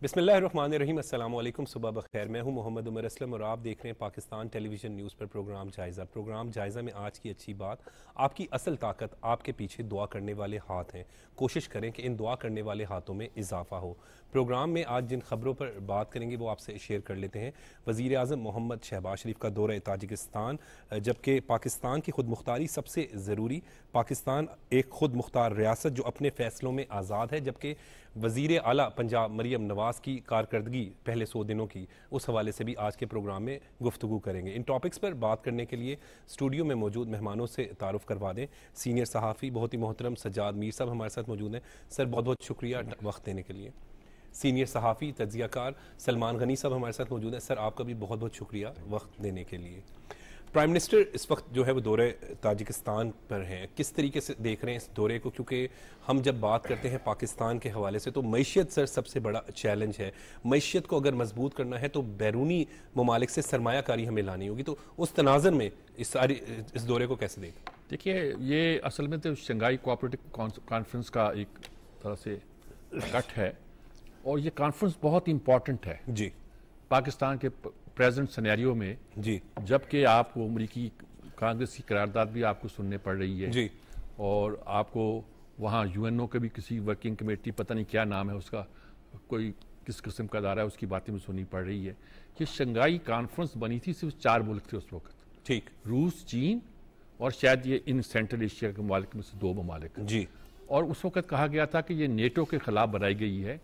अस्सलाम वालेकुम सुबह बखैर। मैं हूँ मोहम्मद उमर असलम और आप देख रहे हैं पाकिस्तान टेलीविज़न न्यूज़ पर प्रोग्राम जायज़ा। प्रोग्राम जायज़ा में आज की अच्छी बात, आपकी असल ताकत आपके पीछे दुआ करने वाले हाथ हैं। कोशिश करें कि इन दुआ करने वाले हाथों में इजाफा हो। प्रोग्राम में आज जिन खबरों पर बात करेंगे वो आपसे शेयर कर लेते हैं। वज़ी अजम मोहम्मद शहबाज शरीफ का दौरा ताजिकिस्तान, जबकि पाकिस्तान की खुद मुख्तारी सबसे ज़रूरी पाकिस्तान एक खुद मुख्तार रियासत जो अपने फ़ैसलों में आज़ाद है, जबकि वज़ी अला पंजाब मरीम नवाज़ की कारकर्दगी पहले सौ दिनों की, उस हवाले से भी आज के प्रोग्राम में गुफ्तु करेंगे। इन टॉपिक्स पर बात करने के लिए स्टूडियो में मौजूद मेहमानों से तारुफ करवा दें। सीनियर सहाफ़ी बहुत ही मोहतरम सजाद मीर साहब हमारे साथ मौजूद हैं। सर, बहुत बहुत शुक्रिया वक्त देने के लिए। सीनियर सहाफ़ी तजियाकार सलमान गनी साहब हमारे साथ मौजूद हैं। सर, आपका भी बहुत बहुत शुक्रिया वक्त देने के लिए। प्राइम मिनिस्टर इस वक्त जो है वो दौरे ताजिकिस्तान पर हैं। किस तरीके से देख रहे हैं इस दौरे को? क्योंकि हम जब बात करते हैं पाकिस्तान के हवाले से तो मीशत सर सबसे बड़ा चैलेंज है। मीशत को अगर मज़बूत करना है तो बैरूनी ममालिक से सरमाकारी हमें लानी होगी। तो उस तनाजर में इस सारी इस दौरे को कैसे देख? देखिए ये असल में तो शंघाई कोऑपरेटिव कॉन्फ्रेंस का एक तरह से कट है। और ये कॉन्फ्रेंस बहुत इंपॉर्टेंट है। जी। पाकिस्तान के प्रेजेंट सिनेरियो में जी। जबकि आपको अमरीकी कांग्रेस की करारदाद भी आपको सुनने पड़ रही है जी। और आपको वहाँ यूएनओ के भी किसी वर्किंग कमेटी पता नहीं क्या नाम है उसका कोई किस किस्म का अदारा है उसकी बातें भी सुननी पड़ रही है। कि शंघाई कॉन्फ्रेंस बनी थी सिर्फ़ चार मुल्क थे उस वक्त। ठीक। रूस चीन और शायद ये इन सेंट्रल एशिया के ममालिक में से दो ममालिक। जी। और उस वक्त कहा गया था कि ये नेटो के खिलाफ बनाई गई है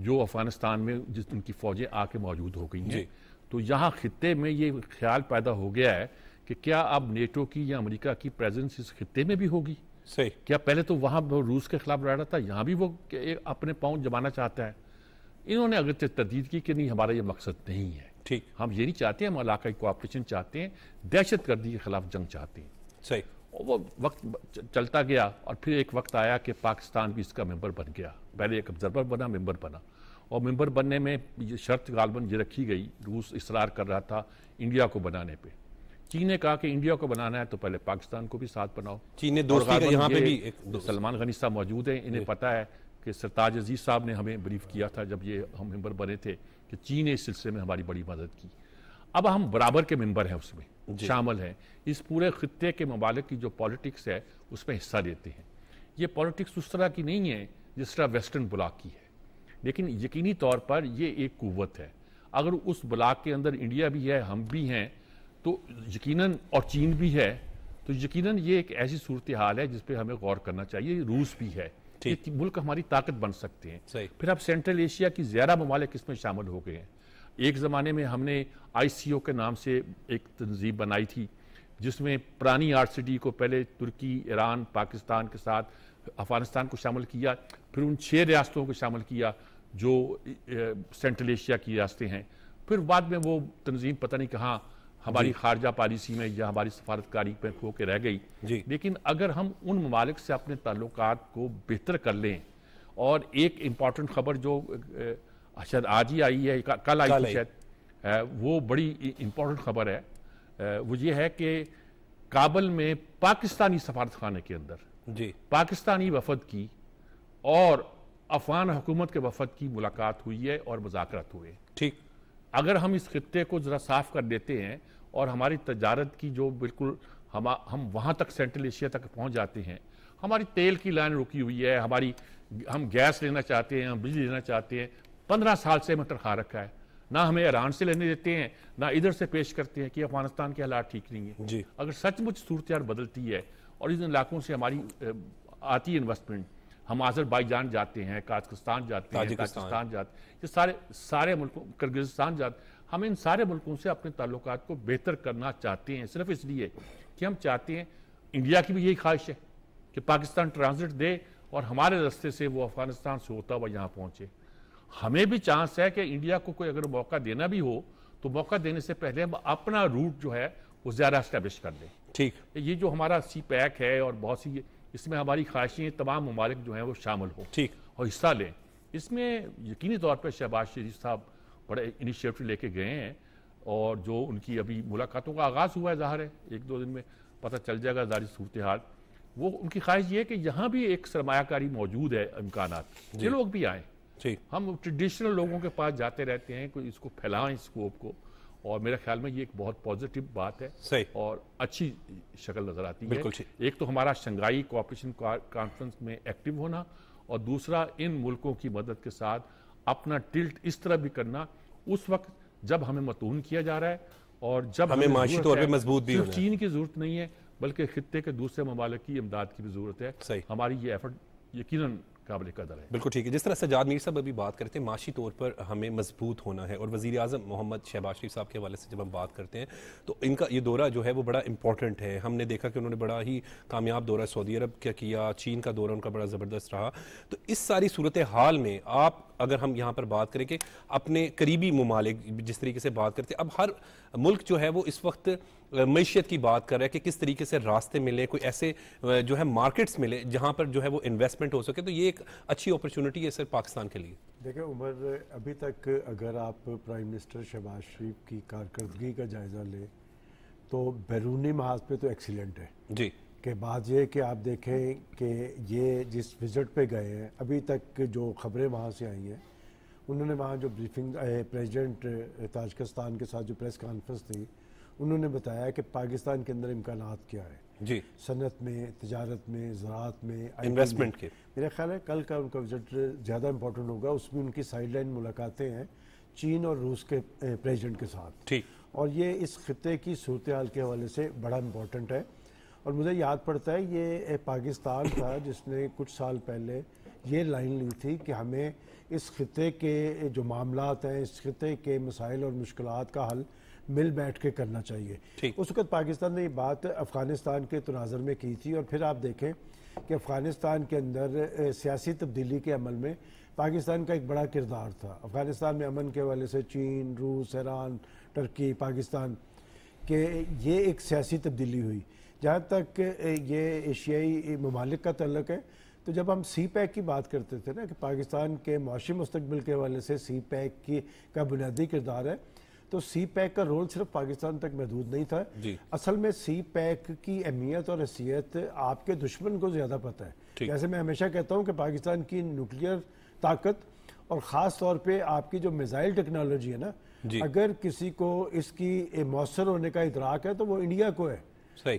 जो अफ़गानिस्तान में जिस उनकी फौजें आके मौजूद हो गई हैं। तो यहाँ खत्े में ये ख्याल पैदा हो गया है कि क्या अब नेटो की या अमेरिका की प्रेजेंस इस खत्े में भी होगी? सही। क्या पहले तो वहाँ रूस के खिलाफ लड़ रहा था यहाँ भी वो अपने पाँव जमाना चाहता है। इन्होंने अगर तरदीद की कि नहीं हमारा ये मकसद नहीं है। ठीक। हम ये नहीं चाहते हम इलाकाई कोऑपरेशन चाहते हैं दहशत गर्दी के खिलाफ जंग चाहते हैं। सही। और वो वक्त चलता गया और फिर एक वक्त आया कि पाकिस्तान भी इसका मेंबर बन गया। पहले एक ऑब्जर्वर बना मेंबर बना। और मेंबर बनने में ये शर्त गालबन ये रखी गई रूस इसरार कर रहा था इंडिया को बनाने पे। चीन ने कहा कि इंडिया को बनाना है तो पहले पाकिस्तान को भी साथ बनाओ। चीन ने दोस्ती यहाँ पे भी एक सलमान गनी साहब मौजूद हैं इन्हें पता है कि सरताज अज़ीज़ साहब ने हमें ब्रीफ किया था जब ये हम मेंबर बने थे कि चीन ने इस सिलसिले में हमारी बड़ी मदद की। अब हम बराबर के मेंबर हैं उसमें शामिल हैं। इस पूरे खत्े के ममालिक की जो पॉलिटिक्स है उसमें हिस्सा लेते हैं। ये पॉलिटिक्स उस तरह की नहीं है जिस तरह वेस्टर्न ब्लॉक की है। लेकिन यकीनी तौर पर ये एक कुत है। अगर उस ब्लाक के अंदर इंडिया भी है हम भी हैं तो यकीनन और चीन भी है तो यकीनन ये एक ऐसी सूरत हाल है जिस पर हमें गौर करना चाहिए। रूस भी है। मुल्क हमारी ताकत बन सकते हैं। फिर अब सेंट्रल एशिया की ज़्यादा ममालिक इसमें शामिल हो गए हैं। एक ज़माने में हमने आईसीओ के नाम से एक तंजीब बनाई थी जिसमें पुरानी आर को पहले तुर्की ईरान पाकिस्तान के साथ अफ़गानिस्तान को शामिल किया फिर उन छः रियासतों को शामिल किया जो सेंट्रल एशिया की रियासतें हैं। फिर बाद में वो तंजीम पता नहीं कहाँ हमारी खारजा पॉलिसी में या हमारी सफारतकारी पे खो के रह गई। लेकिन अगर हम उन ममालिक से अपने ताल्लुक को बेहतर कर लें और एक इंपॉर्टेंट खबर जो शायद आज ही आई है कल आई थी शायद वो बड़ी इम्पोर्टेंट खबर है। वो ये है कि काबल में पाकिस्तानी सफारत खाने के अंदर जी। पाकिस्तानी वफद की और अफगान हुकूमत के वफद की मुलाकात हुई है और मुजाकर हुए। ठीक। अगर हम इस खत्े को ज़रा साफ़ कर देते हैं और हमारी तजारत की जो बिल्कुल हम हम वहाँ तक सेंट्रल एशिया तक पहुँच जाते हैं हमारी तेल की लाइन रुकी हुई है हमारी हम गैस लेना चाहते हैं हम बिजली लेना चाहते हैं पंद्रह साल से मटर खा रखा है। ना हमें ईरान से लेने देते हैं ना इधर से पेश करते हैं कि अफ़गानिस्तान के हालात ठीक नहीं है। जी। अगर सचमुच सूरत बदलती है और इन इलाकों से हमारी आती है इन्वेस्टमेंट हम आजरबाईजान जाते हैं काजकिस्तान जाते हैं पाकिस्तान जाते हैं। ये सारे सारे मुल्कों किर्गिस्तान जाते हम इन सारे मुल्कों से अपने ताल्लुक को बेहतर करना चाहते हैं सिर्फ़ इसलिए कि हम चाहते हैं इंडिया की भी यही ख्वाहिश है कि पाकिस्तान ट्रांजिट दे और हमारे रास्ते से वो अफ़गानिस्तान से होता हुआ यहाँ पहुँचे। हमें भी चांस है कि इंडिया को कोई अगर मौका देना भी हो तो मौका देने से पहले हम अपना रूट जो है वो ज़्यादा स्टैब्लिश कर दें। ठीक। ये जो हमारा सी पैक है और बहुत सी इसमें हमारी ख्वाहिशें तमाम ममालिक जो हैं वो शामिल हो। ठीक। और हिस्सा लें। इसमें यकीनी तौर पर शहबाज शरीफ साहब बड़े इनिशिएटिव लेके गए हैं और जो उनकी अभी मुलाकातों का आगाज़ हुआ है ज़ाहिर है एक दो दिन में पता चल जाएगा जारी सूरत हाल वो उनकी ख्वाहिश ये है कि यहाँ भी एक सरमाकारी मौजूद है इम्कान ये लोग भी आए। हम ट्रेडिशनल लोगों के पास जाते रहते हैं कोई इसको फैलाएँ स्कोप को। और मेरे ख्याल में ये एक बहुत पॉजिटिव बात है सही। और अच्छी शक्ल नज़र आती है। एक तो हमारा शंघाई कोऑपरेशन कॉन्फ्रेंस में एक्टिव होना और दूसरा इन मुल्कों की मदद के साथ अपना टिल्ट इस तरह भी करना उस वक्त जब हमें मतून किया जा रहा है और जब हमें माशी तौर पे मज़बूत भी चीन की ज़रूरत नहीं है बल्कि खत्े के दूसरे ममालिक की इमदाद की भी ज़रूरत है। हमारी ये एफर्ट यकीन काबिल कदर है। बिल्कुल ठीक है। जिस तरह सजाद मीर साहब अभी बात करते हैं, माशी तौर पर हमें मज़बूत होना है और वजी अजम मोहम्मद शहबाज शरीफ साहब के हवाले से जब हम बात करते हैं तो इनका ये दौरा जो है वो बड़ा इंपॉर्टेंट है। हमने देखा कि उन्होंने बड़ा ही कामयाब दौरा सऊदी अरब का किया, चीन का दौरा उनका बड़ा ज़बरदस्त रहा। तो इस सारी सूरत हाल में आप अगर हम यहाँ पर बात करें कि अपने करीबी ममालिक जिस तरीके से बात करते अब हर मुल्क जो है वो इस वक्त मीशत की बात कर रहा है कि किस तरीके से रास्ते मिले कोई ऐसे जो है मार्केट्स मिले जहाँ पर जो है वो इन्वेस्टमेंट हो सके तो ये एक अच्छी अपॉर्चुनिटी है सर पाकिस्तान के लिए। देखिए उमर अभी तक अगर आप प्राइम मिनिस्टर शहबाज शरीफ की कारकर्दगी का जायज़ा लें तो बैरूनी महाज पे तो एक्सीलेंट है। जी। के बाद ये कि आप देखें कि ये जिस विज़िट पे गए हैं अभी तक जो खबरें वहाँ से आई हैं उन्होंने वहाँ जो ब्रीफिंग प्रेसिडेंट ताजकिस्तान के साथ जो प्रेस कॉन्फ्रेंस थी उन्होंने बताया कि पाकिस्तान के अंदर इम्कान क्या है। जी। सनत में तजारत में ज़रात में इन्वेस्टमेंट के। मेरा ख्याल है कल का उनका विज़िट ज़्यादा इंपॉर्टेंट होगा उसमें उनकी साइड लाइन मुलाकातें हैं चीन और रूस के प्रेसिडेंट के साथ। ठीक। और ये इस खत्े की सूरत हाल के हवाले से बड़ा इम्पोर्टेंट है। और मुझे याद पड़ता है ये पाकिस्तान था जिसने कुछ साल पहले ये लाइन ली थी कि हमें इस खत्े के जो मामला हैं इस खत्े के मसाइल और मुश्किल का हल मिल बैठ के करना चाहिए। उस वक्त पाकिस्तान ने ये बात अफ़गानिस्तान के तनाजर में की थी और फिर आप देखें कि अफ़गानिस्तान के अंदर सियासी तब्दीली के अमल में पाकिस्तान का एक बड़ा किरदार था। अफ़गानिस्तान में अमन के हवाले से चीन रूस ईरान टर्की पाकिस्तान के ये एक सियासी तब्दीली हुई। जहाँ तक ये एशियाई ममालिक का तल्लक है तो जब हम सी पैक की बात करते थे ना कि पाकिस्तान के माशी मुस्तबिल के हवाले से सी पैक की का बुनियादी किरदार है तो सी पैक का रोल सिर्फ़ पाकिस्तान तक महदूद नहीं था। असल में सी पैक की अहमियत और हैसियत आपके दुश्मन को ज़्यादा पता है। जैसे मैं हमेशा कहता हूँ कि पाकिस्तान की न्यूक्लियर ताकत और ख़ास तौर पे आपकी जो मिज़ाइल टेक्नोलॉजी है ना अगर किसी को इसकी मौसर होने का इतराक है तो वो इंडिया को है।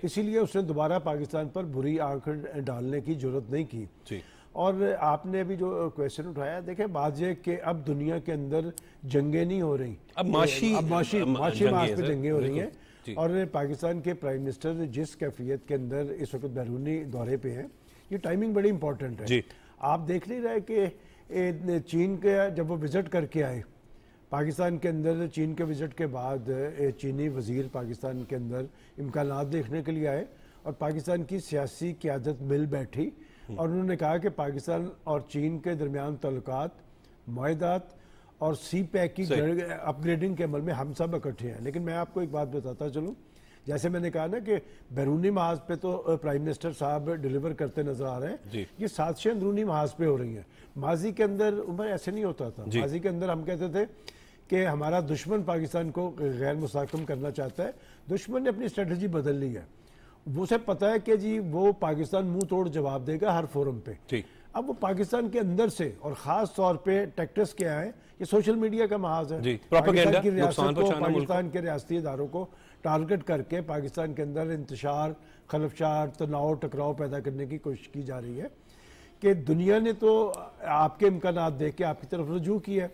इसीलिए उसने दोबारा पाकिस्तान पर बुरी आँख डालने की ज़रूरत नहीं की। और आपने अभी जो क्वेश्चन उठाया देखें बात यह कि अब दुनिया के अंदर जंगे नहीं हो रही। अब माशी अब माशी माशी मास पे जंगे हो रही हैं। और पाकिस्तान के प्राइम मिनिस्टर जिस कैफियत के अंदर इस वक्त बैरूनी दौरे पे हैं ये टाइमिंग बड़ी इंपॉर्टेंट है। आप देख नहीं रहे कि चीन के जब वो विज़िट करके आए पाकिस्तान के अंदर चीन के विज़िट के बाद चीनी वज़ीर पाकिस्तान के अंदर इम्कान देखने के लिए आए और पाकिस्तान की सियासी क्यादत मिल बैठी हम्म। और उन्होंने कहा कि पाकिस्तान और चीन के दरमियान तल्लत माहदात और सी पैक की अपग्रेडिंग के अमल में हम सब इकट्ठे हैं। लेकिन मैं आपको एक बात बताता चलूँ। जैसे मैंने कहा ना कि बैरूनी महाज पे तो प्राइम मिनिस्टर साहब डिलीवर करते नज़र आ रहे हैं। ये साजिशें अंदरूनी महाज पे हो रही हैं। माजी के अंदर उम्र ऐसे नहीं होता था। माजी के अंदर हम कहते थे कि हमारा दुश्मन पाकिस्तान को गैर मुस्तकम करना चाहता है। दुश्मन ने अपनी स्ट्रेटजी बदल ली है। उसे पता है कि जी वो पाकिस्तान मुँह तोड़ जवाब देगा हर फोरम पे। ठीक अब वो पाकिस्तान के अंदर से और ख़ास तौर पे टेक्टस क्या है ये सोशल मीडिया का महाज है। पाकिस्तान की रियासत को पाकिस्तान के रियाती इदारों को टारगेट करके पाकिस्तान के अंदर इंतशार खलफशार तनाव टकराव पैदा करने की कोशिश की जा रही है। कि दुनिया ने तो आपके इम्कान देख के आपकी तरफ़ रजू किया है।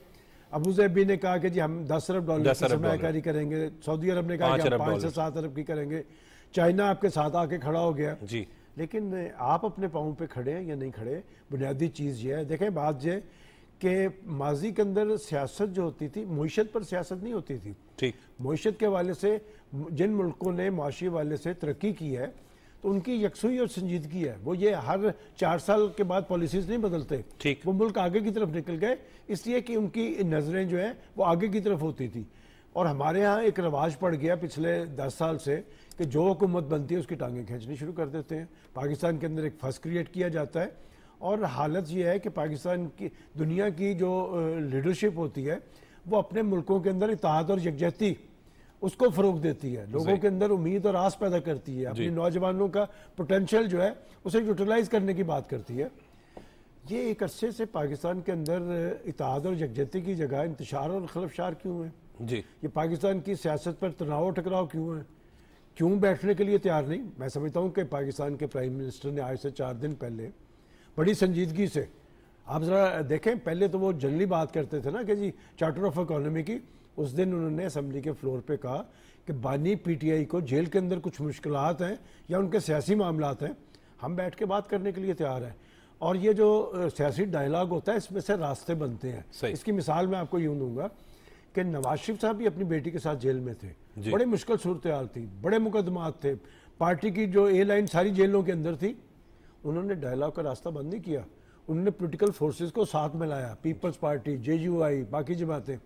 अबू जैबी ने कहा कि जी हम दस अरब डॉलर की सरमाकारी करेंगे सऊदी अरब ने कहा कि हम पाँच से सात अरब की करेंगे। चाइना आपके साथ आके खड़ा हो गया। जी। लेकिन आप अपने पाँव पे खड़े हैं या नहीं खड़े बुनियादी चीज़ ये है। देखें बात ये कि माजी के अंदर सियासत जो होती थी मीशत पर सियासत नहीं होती थी। ठीक। मीशत के हवाले से जिन मुल्कों ने माशी वाले से तरक्की की है तो उनकी यकसुई और संजीदगी है। वो ये हर चार साल के बाद पॉलिसीज़ नहीं बदलते। ठीक। वो मुल्क आगे की तरफ़ निकल गए इसलिए कि उनकी नज़रें जो है वो आगे की तरफ़ होती थी। और हमारे यहाँ एक रवाज पड़ गया पिछले दस साल से कि जो हुकूमत बनती है उसकी टांगें खींचनी शुरू कर देते हैं। पाकिस्तान के अंदर एक फर्स क्रिएट किया जाता है। और हालत यह है कि पाकिस्तान की दुनिया की जो लीडरशिप होती है वो अपने मुल्कों के अंदर इतिहाद और यकजहती उसको फ़रोग देती है। लोगों के अंदर उम्मीद और आस पैदा करती है। अपनी नौजवानों का पोटेंशियल जो है उसे यूटिलाइज करने की बात करती है। ये एक अरसे से पाकिस्तान के अंदर इतिहाद और यकजहती की जगह इंतशार और खलफशार क्यों है? जी। ये पाकिस्तान की सियासत पर तनाव और टकराव क्यों है? क्यों बैठने के लिए तैयार नहीं? मैं समझता हूँ कि पाकिस्तान के प्राइम मिनिस्टर ने आज से चार दिन पहले बड़ी संजीदगी से आप ज़रा देखें पहले तो वो जनरली बात करते थे ना कि जी चार्टर ऑफ़ इकोनॉमी की उस दिन उन्होंने असम्बली के फ्लोर पे कहा कि बानी पीटीआई को जेल के अंदर कुछ मुश्किल हैं या उनके सियासी मामला हैं हम बैठ के बात करने के लिए तैयार हैं। और ये जो सियासी डायलॉग होता है इसमें से रास्ते बनते हैं। इसकी मिसाल मैं आपको यूँ दूँगा कि नवाज़ शरीफ साहब भी अपनी बेटी के साथ जेल में थे। बड़े मुश्किल सूरत हाल थी बड़े मुकदमात थे। पार्टी की जो ए लाइन सारी जेलों के अंदर थी उन्होंने डायलॉग का रास्ता बंद नहीं किया। उन्होंने पोलिटिकल फोर्सेस को साथ में लाया पीपल्स पार्टी जे बाकी जमातें।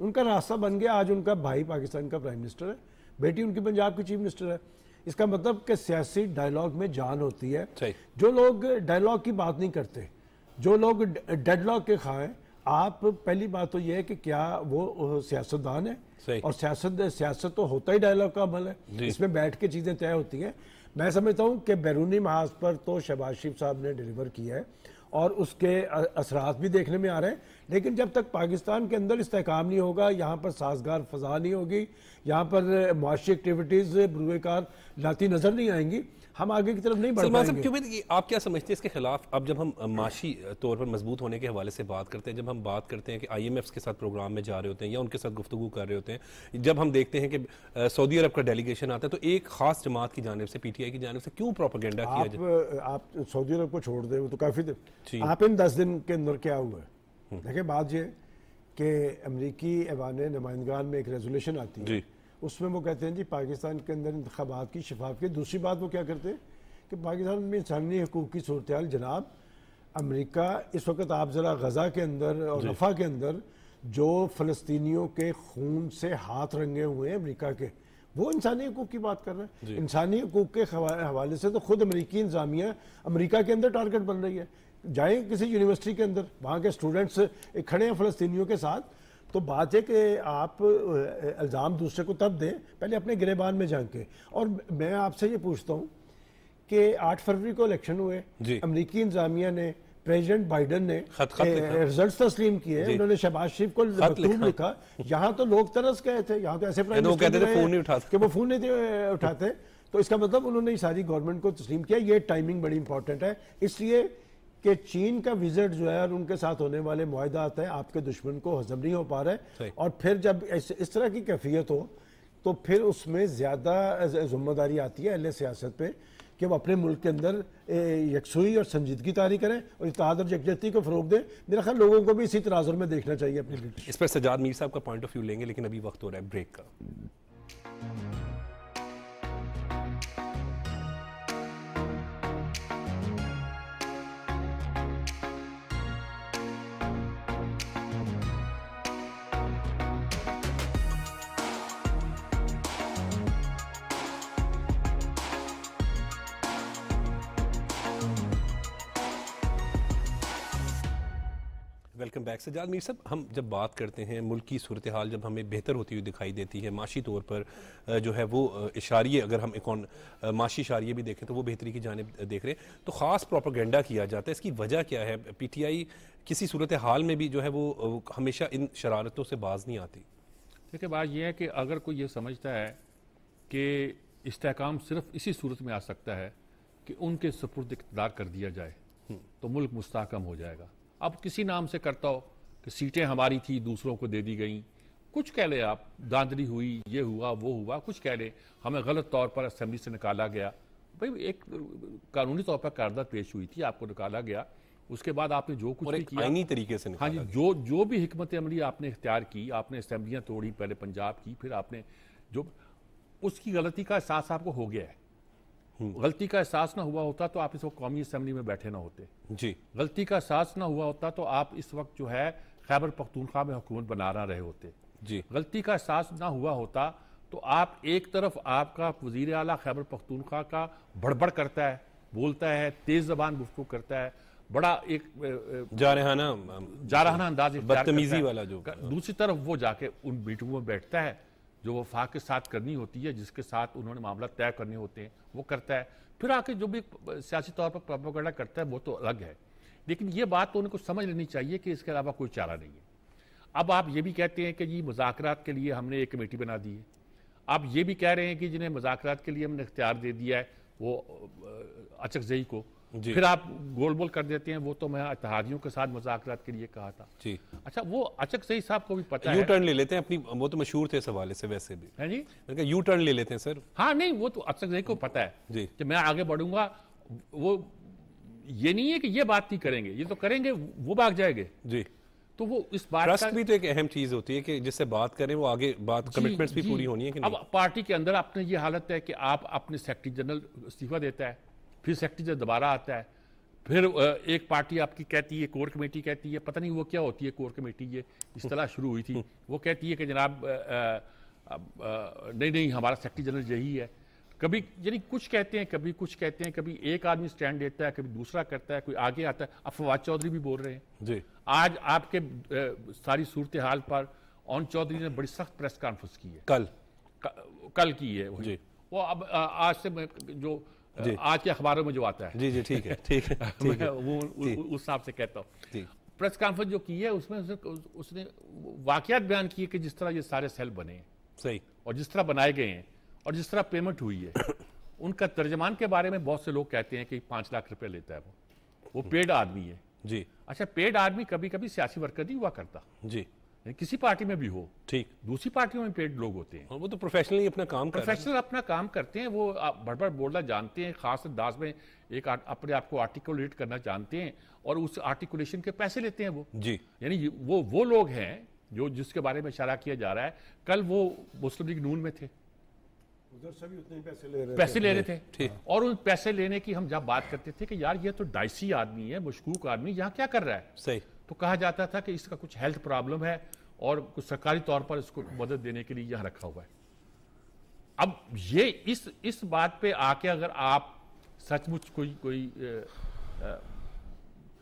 उनका रास्ता बन गया। आज उनका भाई पाकिस्तान का प्राइम मिनिस्टर है। बेटी उनकी पंजाब की चीफ मिनिस्टर है। इसका मतलब कि सियासी डायलॉग में जान होती है। जो लोग डायलॉग की बात नहीं करते जो लोग डेडलॉग के खाएँ आप पहली बात तो यह है कि क्या वो सियासतदान है? और सियासत सियासत तो होता ही डायलॉग का अमल है। इसमें बैठ के चीज़ें तय होती हैं। मैं समझता हूँ कि बैरूनी महाज पर तो शहबाज शरीफ साहब ने डिलीवर किया है। और उसके असरात भी देखने में आ रहे हैं। लेकिन जब तक पाकिस्तान के अंदर इसकाम नहीं होगा, यहाँ पर साजगार फजा नहीं होगी, यहाँ पर मुआशी एक्टिविटीज़ बुरेकार लाती नज़र नहीं आएँगी। हम आगे की तरफ़ नहीं बढ़ पाएँगे। क्योंकि आप क्या समझते हैं इसके खिलाफ? अब जब हम माशी तौर पर मज़बूत होने के हवाले से बात करते हैं जब हम बात करते हैं कि आई एम एफ़ के साथ प्रोग्राम में जा रहे होते हैं या उनके साथ गुफ्तु कर रहे होते हैं जब हम देखते हैं कि सऊदी अरब का डेलीगेशन आता है तो एक खास जमात की जानब से पी टी आई की जानब से क्यों प्रोपागेंडा किया जाए आप सऊदी अरब को छोड़ दें तो काफ़ी आप इन दस दिन के अंदर क्या हुआ है? हम्म। देखिए बात यह कि अमरीकी ऐवान नुमाइंदगान में एक रेजोल्यूशन आती है। उसमें वो कहते हैं जी पाकिस्तान के अंदर इंतबात की शफाफ की। दूसरी बात वो क्या करते हैं कि पाकिस्तान में इंसानी हकूक़ की सूरत जनाब अमरीका इस वक्त आप ज़रा गज़ा के अंदर और रफ़ा के अंदर जो फ़लस्तियों के खून से हाथ रंगे हुए हैं अमरीका के वो इंसानी हकूक़ की बात कर रहे हैं। इंसानी हकूक़ के हवाले से तो खुद अमरीकी इंजामिया अमरीका के अंदर टारगेट बन रही है। जाएँ किसी यूनिवर्सिटी के अंदर वहाँ के स्टूडेंट्स खड़े हैं फ़लस्तियों के साथ तो बात है कि आप इल्ज़ाम दूसरे को तब दें पहले अपने गिरेबान में जान के। और मैं आपसे ये पूछता हूँ कि आठ फरवरी को इलेक्शन हुए अमरीकी इंतजामिया ने प्रेसिडेंट बाइडन ने रिज़ल्ट तस्लीम किए उन्होंने शहबाज शरीफ को लिखा, लिखा। यहाँ तो लोग तरस गए थे यहाँ तो ऐसे कि वो फ़ोन नहीं उठाते। तो इसका मतलब उन्होंने सारी गवर्नमेंट को तस्लीम किया। ये टाइमिंग बड़ी इंपॉर्टेंट है। इसलिए कि चीन का विज़िट जो है और उनके साथ होने वाले माहदात हैं आपके दुश्मन को हजम नहीं हो पा रहे और फिर जब इस, इस तरह की कैफियत हो तो फिर उसमें ज़्यादा ज़िम्मेदारी आती है अहल सियासत पे कि वो अपने मुल्क के अंदर यकसुई और संजीदगी तारी करें और इतिहाद और यकजहती को फरोग दें। मेरा ख्याल लोगों को भी इसी तनाजुर में देखना चाहिए अपनी इस पर सजाद मीर साहब का पॉइंट ऑफ़ व्यू लेंगे लेकिन अभी वक्त हो रहा है ब्रेक का। Welcome back. सजाद मीर साहब हम जब बात करते हैं मुल्क की सूरत हाल जब हमें बेहतर होती हुई दिखाई देती है माशी तौर पर जो है वो इशारिये अगर हम इकॉन माशी इशारिये भी देखें तो वो बेहतरी की जानब देख रहे हैं। तो ख़ास प्रोपागेंडा किया जाता है। इसकी वजह क्या है? पी टी आई किसी सूरत हाल में भी जो है वो हमेशा इन शरारतों से बाज नहीं आती। देखिए बात यह है कि अगर कोई ये समझता है कि इसकाम सिर्फ़ इसी सूरत में आ सकता है कि उनके सपुर्द इकतदार कर दिया जाए हम्म। तो मुल्क मुस्तकम हो जाएगा। अब किसी नाम से करता हो कि सीटें हमारी थी दूसरों को दे दी गई। कुछ कह ले आप दादरी हुई ये हुआ वो हुआ कुछ कह ले। हमें गलत तौर पर असेंबली से निकाला गया। भाई एक कानूनी तौर पर कारदात पेश हुई थी आपको निकाला गया। उसके बाद आपने जो कुछ भी किया तरीके से हाँ जी जो जो भी हमत अमली आपने इख्तियार की आपने असम्बलियाँ तोड़ी पहले पंजाब की फिर आपने जो उसकी गलती का एहसास आपको हो गया है। गलती का एहसास ना हुआ होता तो आप इस वक्त कौमी असम्बली में बैठे ना होते। जी। गलती का एहसास ना हुआ होता तो आप इस वक्त जो है खैबर पख्तूनख्वा में हुकूमत बना ना रहे होते। जी। गलती का एहसास ना हुआ होता तो आप एक तरफ़ आपका वज़ीर अला खैबर पख्तूनख्वा का बड़बड़ करता है बोलता है तेज जबान गुफ्तु करता है बड़ा एक जारहाना जारहाना अंदाज बदतमीजी वाला जो दूसरी तरफ़ वो जाके उन मीटिंगों में बैठता है जो वफाक के साथ करनी होती है, जिसके साथ उन्होंने मामला तय करने होते हैं, वो करता है। फिर आके जो भी सियासी तौर पर प्रोपोगंडा करता है, वो तो अलग है। लेकिन ये बात तो उनको समझ लेनी चाहिए कि इसके अलावा कोई चारा नहीं है। अब आप ये भी कहते हैं कि जी, मुजाकरात के लिए हमने एक कमेटी बना दी है। आप ये भी कह रहे हैं कि जिन्हें मुजाकरात के लिए हमने इख्तियार दे दिया है, वो अचक जई को। फिर आप गोल बोल कर देते हैं वो तो मैं इतिहादियों के साथ मुजाकरात के लिए कहा था। जी। अच्छा वो अचक सही साहब को भी पता यू टर्न ले लेते हैं अपनी वो तो मशहूर थे सवाले से वैसे भी। है जी? यू टर्न ले लेते हैं सर। हाँ नहीं वो तो अचक सही को पता है जी। कि मैं आगे बढ़ूँगा वो ये नहीं है कि ये बात नहीं करेंगे ये तो करेंगे वो भाग जाएँगे। जी। तो वो इस बात ट्रस्ट भी तो एक अहम चीज़ होती है कि जिससे बात करें वो आगे बात कमिटमेंट्स भी पूरी होनी है कि नहीं? अब पार्टी के अंदर आपने ये हालत है कि आप अपने सेक्रेटरी जनरल इस्तीफा देता है। फिर सेक्रेटरी जनरल दोबारा आता है फिर एक पार्टी आपकी कहती है कोर कमेटी कहती है पता नहीं वो क्या होती है कोर कमेटी ये इस तरह शुरू हुई थी। वो कहती है कि जनाब नहीं नहीं हमारा सेक्रेटरी जनरल यही है। कभी यानी कुछ कहते हैं कभी कुछ कहते हैं कभी एक आदमी स्टैंड लेता है कभी दूसरा करता है कोई आगे आता है। अब फवाद चौधरी भी बोल रहे हैं। जी। आज आपके सारी सूरत हाल पर ओन चौधरी ने बड़ी सख्त प्रेस कॉन्फ्रेंस की है। कल। क, कल की है जी। वो अब आज से जो आज के अखबारों में जो आता है। जी जी ठीक है ठीक है है। वो उस हिसाब से कहता हूँ। प्रेस कॉन्फ्रेंस जो की है उसमें उसने वाकयात बयान किए कि जिस तरह ये सारे सेल बने सही। और जिस तरह बनाए गए हैं और जिस तरह पेमेंट हुई है उनका तर्जमान के बारे में बहुत से लोग कहते हैं कि पाँच लाख रुपए लेता है वो। वो पेड आदमी है। जी। अच्छा पेड आदमी कभी कभी सियासी वर्कर नहीं हुआ करता। जी। किसी पार्टी में भी हो। ठीक। दूसरी पार्टियों में पेड लोग होते हैं। वो तो प्रोफेशनली अपना काम प्रोफेशनल अपना काम करते हैं वो बड़बड़ बोलना जानते हैं खास अंदाज में एक अपने आप को आर्टिकुलेट करना जानते हैं और उस आर्टिकुलेशन के पैसे लेते हैं वो। जी। यानी वो वो लोग हैं जो जिसके बारे में इशारा किया जा रहा है कल वो मुस्लिम लीग नून में थे। उधर से भी उतने पैसे ले रहे पैसे ले रहे थे। और उन पैसे लेने की हम जब बात करते थे कि यार ये तो डाइसी आदमी है मशकूक आदमी यहाँ क्या कर रहा है? सही। तो कहा जाता था कि इसका कुछ हेल्थ प्रॉब्लम है और कुछ सरकारी तौर पर इसको मदद देने के लिए यहाँ रखा हुआ है। अब ये इस इस बात पे आके अगर आप सचमुच कोई कोई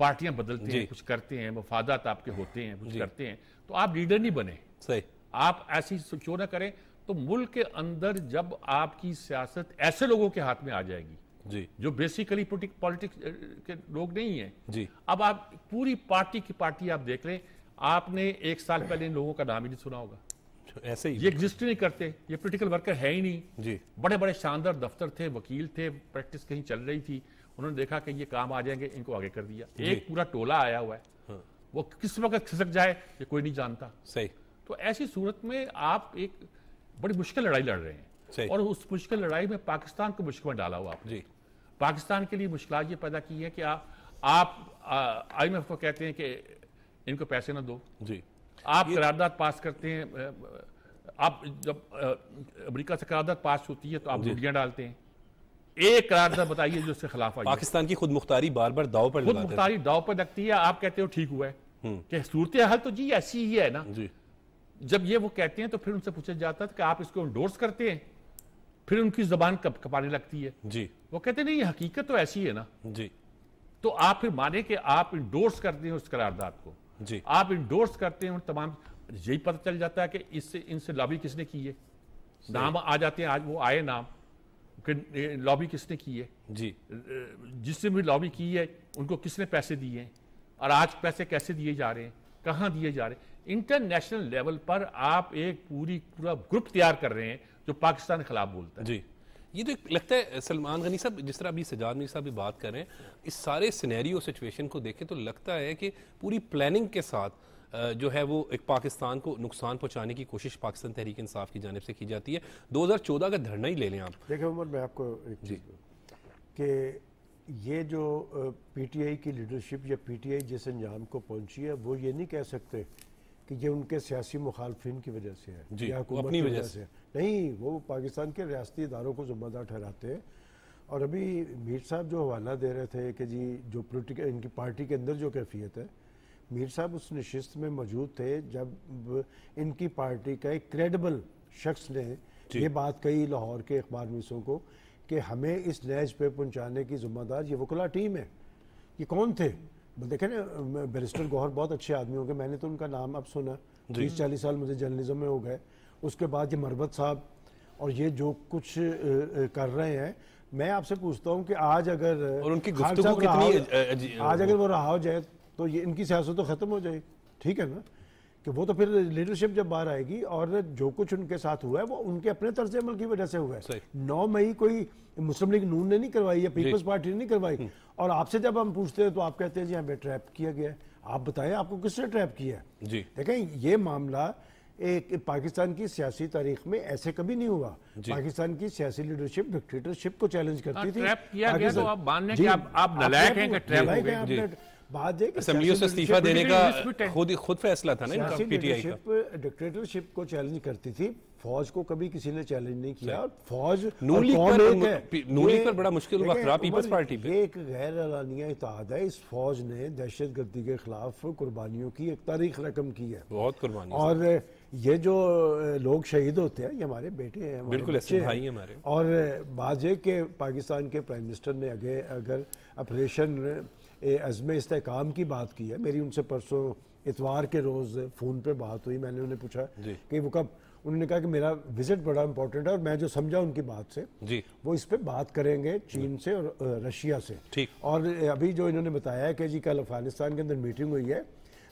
पार्टियाँ बदलते हैं कुछ करते हैं मफादात आपके होते हैं कुछ करते हैं तो आप लीडर नहीं बने। सही। आप ऐसी क्यों ना करें? तो मुल्क के अंदर जब आपकी सियासत ऐसे लोगों के हाथ में आ जाएगी जी। जो बेसिकली पॉलिटिक्स के लोग नहीं है जी। अब आप पूरी पार्टी की पार्टी आप देख लें आपने एक साल पहले इन लोगों का नाम ही नहीं सुना होगा। ऐसे ही ये एग्जिस्ट नहीं करते। ये पोलिटिकल वर्कर है ही नहीं। जी। बड़े बड़े शानदार दफ्तर थे वकील थे प्रैक्टिस कहीं चल रही थी। उन्होंने देखा कि ये काम आ जाएँगे इनको आगे कर दिया। एक पूरा टोला आया हुआ है। हाँ। वो किस वक्त खिसक जाए ये कोई नहीं जानता। सही। तो ऐसी सूरत में आप एक बड़ी मुश्किल लड़ाई लड़ रहे हैं। और उस मुश्किल लड़ाई में पाकिस्तान को मुश्किल में डाला हुआ आप जी। पाकिस्तान के लिए मुश्किल ये पैदा की है कि आप आप आई एम एफ़ को कहते हैं कि इनको पैसे ना दो। जी। आप करारदाद पास करते हैं आप जब अमेरिका से करारदाद पास होती है तो आप गुड़ियाँ डालते हैं। एक करारदाद बताइए जो उसके खिलाफ आई पाकिस्तान की खुद मुख्तारी बार बार दाव पर खुद मुख्तारी दाव पर लगती है आप कहते हो ठीक हुआ है। हम्म। कि सूरत हाल तो जी ऐसी ही है ना। जी। जब ये वो कहते हैं तो फिर उनसे पूछा जाता है कि आप इसको इंडोर्स करते हैं फिर उनकी जबान कब कपाने लगती है। जी। वो कहते नहीं हकीकत तो ऐसी है ना। जी। तो आप फिर माने कि आप इंडोर्स करते हैं उस करारदाद को। जी। आप इंडोर्स करते हैं तमाम यही पता चल जाता है कि इससे इनसे लॉबी किसने की है? नाम आ जाते हैं आज वो आए नाम लॉबी किसने की है? जी। जिसने भी लॉबी की है उनको किसने पैसे दिए हैं? और आज पैसे कैसे दिए जा रहे हैं? कहाँ दिए जा रहे हैं? इंटरनेशनल लेवल पर आप एक पूरी पूरा ग्रुप तैयार कर रहे हैं जो पाकिस्तान के खिलाफ बोलता है। जी। ये तो लगता है सलमान गनी साहब जिस तरह अभी सजाद मीर साहब भी बात कर रहे हैं इस सारे सिनेरियो सिचुएशन को देखें तो लगता है कि पूरी प्लानिंग के साथ जो है वो एक पाकिस्तान को नुकसान पहुँचाने की कोशिश पाकिस्तान तहरीक इंसाफ की जानब से की जाती है। 2014 का धरना ही ले लें आप। देखिए उमर मैं आपको एक चीज़ कि ये जो पीटीआई की लीडरशिप या पीटीआई जिस अंजाम को पहुँची है वो ये नहीं कह सकते कि ये उनके सियासी मुखालफिन की वजह से है या अपनी वजह से। नहीं वो पाकिस्तान के रियाती इदारों को ज़िम्मेदार ठहराते हैं। और अभी मीर साहब जो हवाला दे रहे थे कि जी जो पोलिटिकल इनकी पार्टी के अंदर जो कैफियत है मीर साहब उस नशस्त में मौजूद थे जब इनकी पार्टी का एक क्रेडिबल शख्स ने ये बात कही लाहौर के अखबार मीसों को कि हमें इस नैज पे पहुँचाने की जिम्मेदार ये वकला टीम है। ये कौन थे? देखें ना बैरिस्टर गौहर बहुत अच्छे आदमी हो गए मैंने तो उनका नाम अब सुना। बीस चालीस साल मुझे जर्नलिज्म में हो गए। उसके बाद ये मरबत साहब और ये जो कुछ कर रहे हैं मैं आपसे पूछता हूँ कि आज अगर और उनकी कितनी आज अगर वो रहा हो जाए तो ये इनकी सियासत तो खत्म हो जाएगी। ठीक है ना? कि वो तो फिर लीडरशिप जब बाहर आएगी और जो कुछ उनके साथ हुआ है वो उनके अपने तर्ज अमल की वजह से हुआ है। नौ मई कोई मुस्लिम लीग नून ने नहीं करवाई या पीपल्स पार्टी ने नहीं करवाई। हम्म। और आपसे जब हम पूछते हैं तो आप कहते हैं जी हमें ट्रैप किया गया है। आप बताएँ आपको किसने ट्रैप किया है? जी। देखें ये मामला एक पाकिस्तान की सियासी तारीख में ऐसे कभी नहीं हुआ। पाकिस्तान की सियासी लीडरशिप डिक्टेटरशिप को चैलेंज करती हाँ, थी। ट्रैप किया गया तो आप मानने कि आप आप नलायक हैं कि ट्रैप हो गए? बात है असेंबलियों से इस्तीफा देने का खुद खुद फैसला था ना इनका पीटीआई का। डिक्टेटरशिप को चैलेंज करती थी फौज को कभी किसी ने चैलेंज नहीं किया। और फौज नून लीग पर नून लीग पर बड़ा मुश्किल वक्त रहा पीपल्स पार्टी पे। एक गैर एलानिया इतिहाद है इस फौज ने दहशत गर्दी के खिलाफ कुर्बानियों की एक तारीख रकम की है। बहुत कुर्बानी। और ये जो लोग शहीद होते हैं ये हमारे बेटे हैं बिल्कुल ऐसे भाई हैं हमारे। और बाजे के पाकिस्तान के प्राइम मिनिस्टर ने अगे अगर ऑपरेशन अज़म इसकाम की बात की है। मेरी उनसे परसों इतवार के रोज़ फ़ोन पे बात हुई मैंने उन्हें पूछा कि वो कब उन्होंने कहा कि मेरा विज़िट बड़ा इंपॉर्टेंट है और मैं जो समझा उनकी बात से जी। वो इस पर बात करेंगे चीन से और रशिया से। ठीक। और अभी जो इन्होंने बताया कि जी कल अफ़गानिस्तान के अंदर मीटिंग हुई है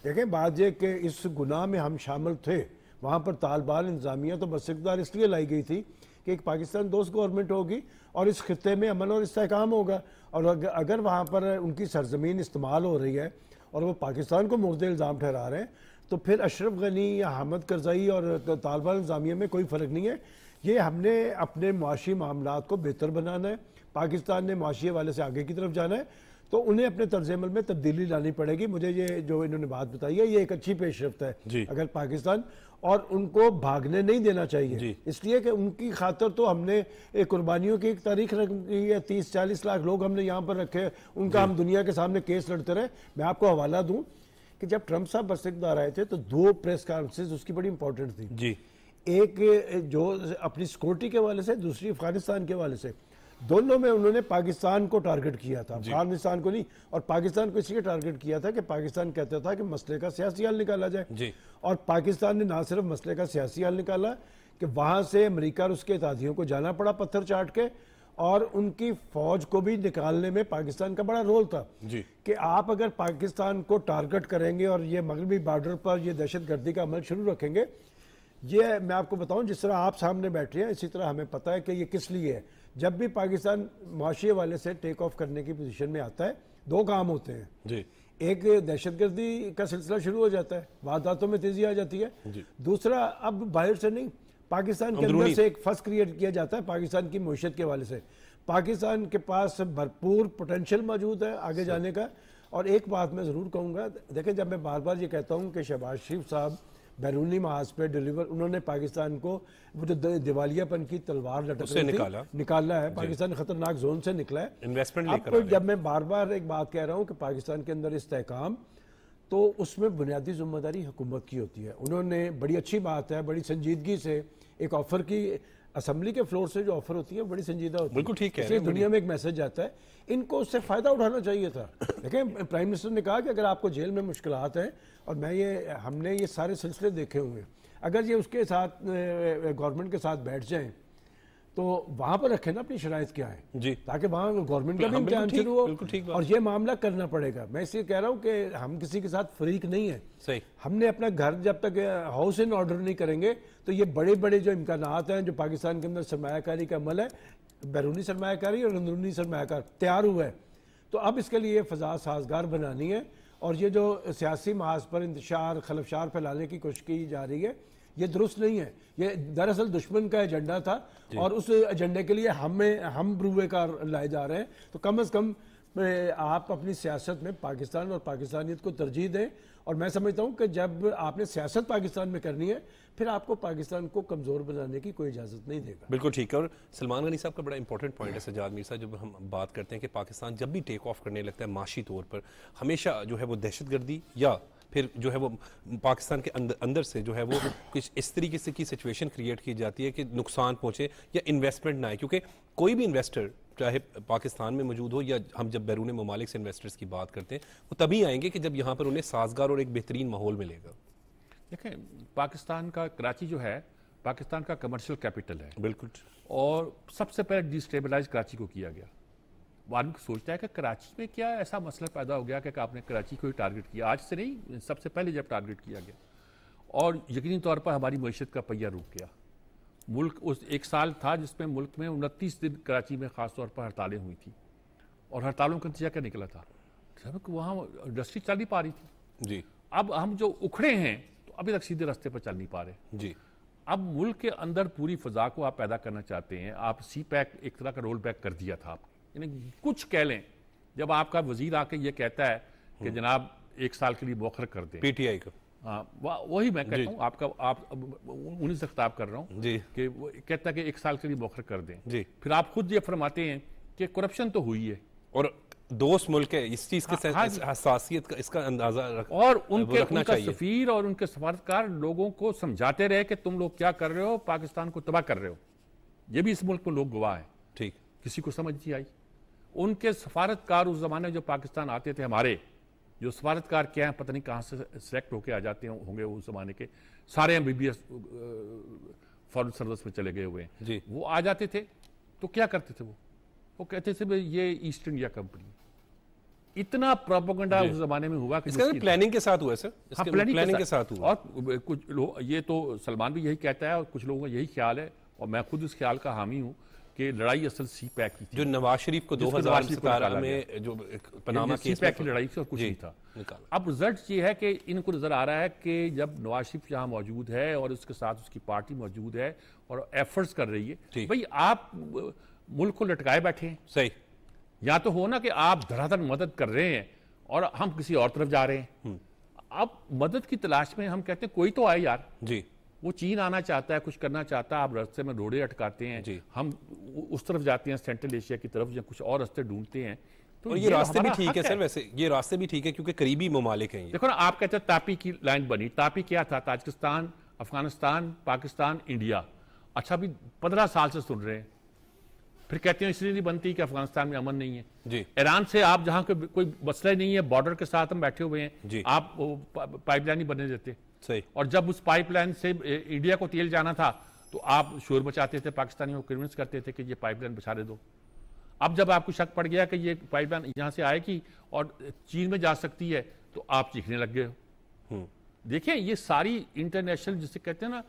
देखें बात यह कि इस गुनाह में हम शामिल थे वहाँ पर तालबान इंतजामिया तो बस इकदार इसलिए लाई गई थी कि एक पाकिस्तान दोस्त गवर्नमेंट होगी और इस खत्े में अमन और इसकाम होगा। और अगर वहाँ पर उनकी सरजमीन इस्तेमाल हो रही है और वो पाकिस्तान को मुर्द इल्ज़ाम ठहरा रहे हैं तो फिर अशरफ गनी या हमद करजई और तालबान इंतजामिया में कोई फ़र्क नहीं है। ये हमने अपने मुआशी मामला को बेहतर बनाना है। पाकिस्तान ने मुआशी वाले से आगे की तरफ़ जाना है। तो उन्हें अपने तर्जमल में तब्दीली लानी पड़ेगी। मुझे ये जो इन्होंने बात बताई है ये एक अच्छी पेशरफ है। अगर पाकिस्तान और उनको भागने नहीं देना चाहिए। इसलिए कि उनकी खातर तो हमने एक कुर्बानियों की एक तारीख रखी है तीस चालीस लाख लोग हमने यहाँ पर रखे उनका हम दुनिया के सामने केस लड़ते रहे। मैं आपको हवाला दूँ कि जब ट्रंप साहब बरसकदार आए थे तो दो प्रेस कॉन्फ्रेंस उसकी बड़ी इंपॉर्टेंट थी। जी। एक जो अपनी सिक्योरिटी के हवाले से दूसरी अफ़गानिस्तान के हवाले से। दोनों में उन्होंने पाकिस्तान को टारगेट किया था। अफ़गानिस्तान को नहीं और पाकिस्तान को इसलिए टारगेट किया था कि पाकिस्तान कहता था कि मसले का सियासी हल निकाला जाए। जी। और पाकिस्तान ने ना सिर्फ़ मसले का सियासी हल निकाला कि वहाँ से अमरीका और उसके तादियों को जाना पड़ा पत्थर चाट के और उनकी फौज को भी निकालने में पाकिस्तान का बड़ा रोल था। जी। कि आप अगर पाकिस्तान को टारगेट करेंगे और ये मगरबी बॉर्डर पर ये दहशत गर्दी का अमल शुरू रखेंगे ये मैं आपको बताऊँ जिस तरह आप सामने बैठे हैं इसी तरह हमें पता है कि ये किस लिए है। जब भी पाकिस्तान मुआशी वाले से टेक ऑफ़ करने की पोजीशन में आता है दो काम होते हैं। जी। एक दहशतगर्दी का सिलसिला शुरू हो जाता है वारदातों में तेज़ी आ जाती है। दूसरा अब बाहर से नहीं पाकिस्तान के अंदर से एक फर्स क्रिएट किया जाता है पाकिस्तान की मीशत के वाले से। पाकिस्तान के पास भरपूर पोटेंशियल मौजूद है आगे जाने का। और एक बात मैं ज़रूर कहूँगा देखें जब मैं बार बार ये कहता हूँ कि शहबाज शरीफ साहब बैरूनी महाज पे डिलीवर उन्होंने पाकिस्तान को वो जो दिवालियापन की तलवार लटक निकाला। निकाला है। पाकिस्तान खतरनाक जोन से निकला है। इन्वेस्टमेंट अब जब मैं बार बार एक बात कह रहा हूँ कि पाकिस्तान के अंदर इस्तेकाम तो उसमें बुनियादी ज़िम्मेदारी हुकूमत की होती है। उन्होंने बड़ी अच्छी बात है बड़ी संजीदगी से एक ऑफ़र की असम्बली के फ्लोर से जो ऑफ़र होती है बड़ी संजीदा होती है। बिल्कुल ठीक है दुनिया में एक मैसेज आता है इनको उससे फ़ायदा उठाना चाहिए था। देखें प्राइम मिनिस्टर ने कहा कि अगर आपको जेल में मुश्किल हैं और मैं ये हमने ये सारे सिलसिले देखे हुए हैं अगर ये उसके साथ गवर्नमेंट के साथ बैठ जाएँ तो वहाँ पर रखे ना अपनी शराइत क्या है? जी। ताकि वहाँ गवर्नमेंट का भी इम्तहान शुरू हो। और ये मामला करना पड़ेगा। मैं इसलिए कह रहा हूँ कि हम किसी के साथ फरीक नहीं है। सही। हमने अपना घर जब तक हाउस इन ऑर्डर नहीं करेंगे तो ये बड़े बड़े जो इम्कान हैं जो पाकिस्तान के अंदर सरमाकारी का अमल है बैरूनी सरमाकारी और अंदरूनी सरमाकार तैयार हुआ है। तो अब इसके लिए फ़जा साजगार बनानी है और ये जो सियासी महाज पर इंतशार खलफशार फैलाने की कोशिश की जा रही है ये दुरुस्त नहीं है। ये दरअसल दुश्मन का एजेंडा था और उस एजेंडे के लिए हमें हम ब्रूवे का लाए जा रहे हैं। तो कम अज़ कम आप अपनी सियासत में पाकिस्तान और पाकिस्तानियत को तरजीह दें और मैं समझता हूँ कि जब आपने सियासत पाकिस्तान में करनी है फिर आपको पाकिस्तान को कमज़ोर बनाने की कोई इजाज़त नहीं देगा। बिल्कुल ठीक है। और सलमान गनी साहब का बड़ा इंपॉर्टेंट पॉइंट है सजाद मीर साहब जब हम बात करते हैं कि पाकिस्तान जब भी टेक ऑफ़ करने लगता है माशी तौर पर हमेशा जो है वो दहशत गर्दी या फिर जो है वो पाकिस्तान के अंदर अंदर से जो है वो कुछ इस तरीके से की सिचुएशन क्रिएट की जाती है कि नुकसान पहुँचे या इन्वेस्टमेंट ना आए। क्योंकि कोई भी इन्वेस्टर चाहे पाकिस्तान में मौजूद हो या हम जब बैरून ममालिक से इन्वेस्टर्स की बात करते हैं वो तभी आएँगे कि जब यहाँ पर उन्हें साजगार और एक बेहतरीन माहौल मिलेगा। देखें पाकिस्तान का कराची जो है पाकिस्तान का कमर्शियल कैपिटल है। बिल्कुल। और सबसे पहले डिस्टेबलाइज कराची को किया गया। आदमी सोचता है कि कराची में क्या ऐसा मसला पैदा हो गया कि आपने कराची को ही टारगेट किया? आज से नहीं सबसे पहले जब टारगेट किया गया। और यकीनी तौर पर हमारी मीशत का पहिया रुक गया। मुल्क उस एक साल था जिसमें मुल्क में उनतीस दिन कराची में ख़ास तौर पर हड़तालें हुई थी। और हड़तालों का नतीजा क्या निकला था? वहाँ इंडस्ट्री चल नहीं पा रही थी। जी। अब हम जो उखड़े हैं तो अभी तक सीधे रास्ते पर चल नहीं पा रहे। जी। अब मुल्क के अंदर पूरी फजा को आप पैदा करना चाहते हैं। आप सी पैक एक तरह का रोल बैक कर दिया था यानी कुछ कह लें जब आपका वज़ीर आके ये कहता है कि हम्म। जनाब एक साल के लिए मौखर कर दें। पीटीआई को। हाँ वही मैं कहता हूँ आपका आप उन्हीं से खिताब कर रहा हूँ जी। कि वो कहता है कि एक साल के लिए मौखर कर दें। जी। फिर आप खुद ये फरमाते हैं कि करप्शन तो हुई है। और दोस्त मुल्क है इस चीज़ के हाँ, हाँ हसासियत का इसका अंदाज़ा रख, और उनके उनका सफीर और उनके सफारतकार लोगों को समझाते रहे कि तुम लोग क्या कर रहे हो पाकिस्तान को तबाह कर रहे हो। ये भी इस मुल्क में लोग गवाह है। ठीक। किसी को समझ नहीं आई। उनके सफारतकार उस जमाने जो पाकिस्तान आते थे हमारे जो सफारतकार क्या है पता नहीं कहाँ से सेलेक्ट होके आ जाते होंगे उस जमाने के सारे M B B S foreign service में चले गए हुए हैं। जी। वो आ जाते थे तो क्या करते थे वो? वो कहते थे भाई ये ईस्ट इंडिया कंपनी इतना प्रोपोगंडा उस जमाने में हुआ कि इसका प्लानिंग के साथ हुआ सर हाँ, प्लानिंग, प्लानिंग के साथ। हुआ। और कुछ लोग ये तो सलमान भी यही कहता है और कुछ लोगों का यही ख्याल है और मैं खुद इस ख्याल का हामी हूँ। कि लड़ाई असल सी पैक की थी। जो नवाज़ शरीफ को 2017 में जो पनामा सी पैक की लड़ाई और कुछ नहीं था। अब रिज़ल्ट ये है कि इनको नज़र आ रहा है कि जब नवाज़ शरीफ यहाँ मौजूद है और उसके साथ उसकी पार्टी मौजूद है और एफर्ट्स कर रही है भाई आप मुल्क को लटकाए बैठे हैं। सही। या तो हो ना कि आप धड़ाधड़ मदद कर रहे हैं और हम किसी और तरफ़ जा रहे हैं। हम्म। अब मदद की तलाश में हम कहते हैं कोई तो आए यार। जी। वो चीन आना चाहता है कुछ करना चाहता है आप रास्ते में रोड़े अटकाते हैं हम उस तरफ़ जाते हैं सेंट्रल एशिया की तरफ़ या कुछ और रास्ते ढूंढते हैं तो और ये, ये रास्ते भी ठीक है सर वैसे ये रास्ते भी ठीक है क्योंकि करीबी ममालिक हैं देखो ना आप कहते हैं तापी की लाइन बनी तापी क्या था? Tajikistan Afghanistan Pakistan India. अच्छा अभी पंद्रह साल से सुन रहे हैं। फिर कहते हैं इसलिए नहीं बनती कि अफ़गानिस्तान में अमन नहीं है। जी। ईरान से आप जहाँ कोई मसला नहीं है बॉर्डर के साथ हम बैठे हुए हैं। आप पाइपलाइन ही बनने देते। सही। और जब उस पाइपलाइन से इंडिया को तेल जाना था तो आप शोर बचाते थे पाकिस्तानियों को कन्विंस करते थे कि ये पाइपलाइन बचा दे दो। अब जब आपको शक पड़ गया कि ये पाइपलाइन यहाँ से आएगी और चीन में जा सकती है तो आप चीखने लग गए हम्म। देखिए ये सारी इंटरनेशनल जिसे कहते हैं ना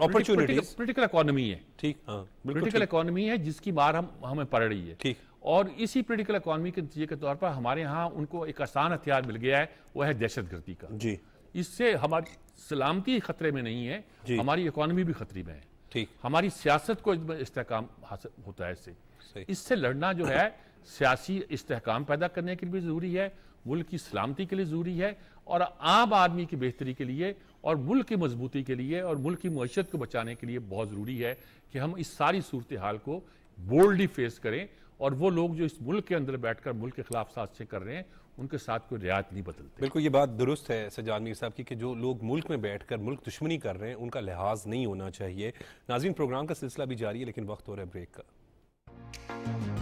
अपॉर्चुनिटीज़ पोलिटिकल इकोनॉमी है। ठीक पोलिटिकल इकोनॉमी है जिसकी मार हम हमें पड़ रही है। ठीक। और इसी पोलिटिकल इकोनॉमी के नतीजे के तौर पर हमारे यहाँ उनको एक आसान हथियार मिल गया है वो है दहशत गर्दी का। जी। इससे हमारी सलामती खतरे में नहीं है हमारी इकोनॉमी भी खतरे में है। ठीक। हमारी सियासत को इस्तेकाम हासिल होता है इससे। इससे लड़ना जो है सियासी इस्तेकाम पैदा करने के लिए भी ज़रूरी है मुल्क की सलामती के लिए ज़रूरी है और आम आदमी की बेहतरी के लिए और मुल्क की मजबूती के लिए और मुल्क की मीशत को बचाने के लिए बहुत ज़रूरी है कि हम इस सारी सूरत हाल को बोल्डली फेस करें और वो लोग जो इस मुल्क के अंदर बैठकर मुल्क के खिलाफ साजिशें कर रहे हैं, उनके साथ कोई रियायत नहीं बदलती। बिल्कुल, ये बात दुरुस्त है सजाद मीर साहब की, कि जो लोग मुल्क में बैठकर मुल्क दुश्मनी कर रहे हैं, उनका लिहाज नहीं होना चाहिए। नाजीन प्रोग्राम का सिलसिला भी जारी है, लेकिन वक्त हो रहा है ब्रेक का।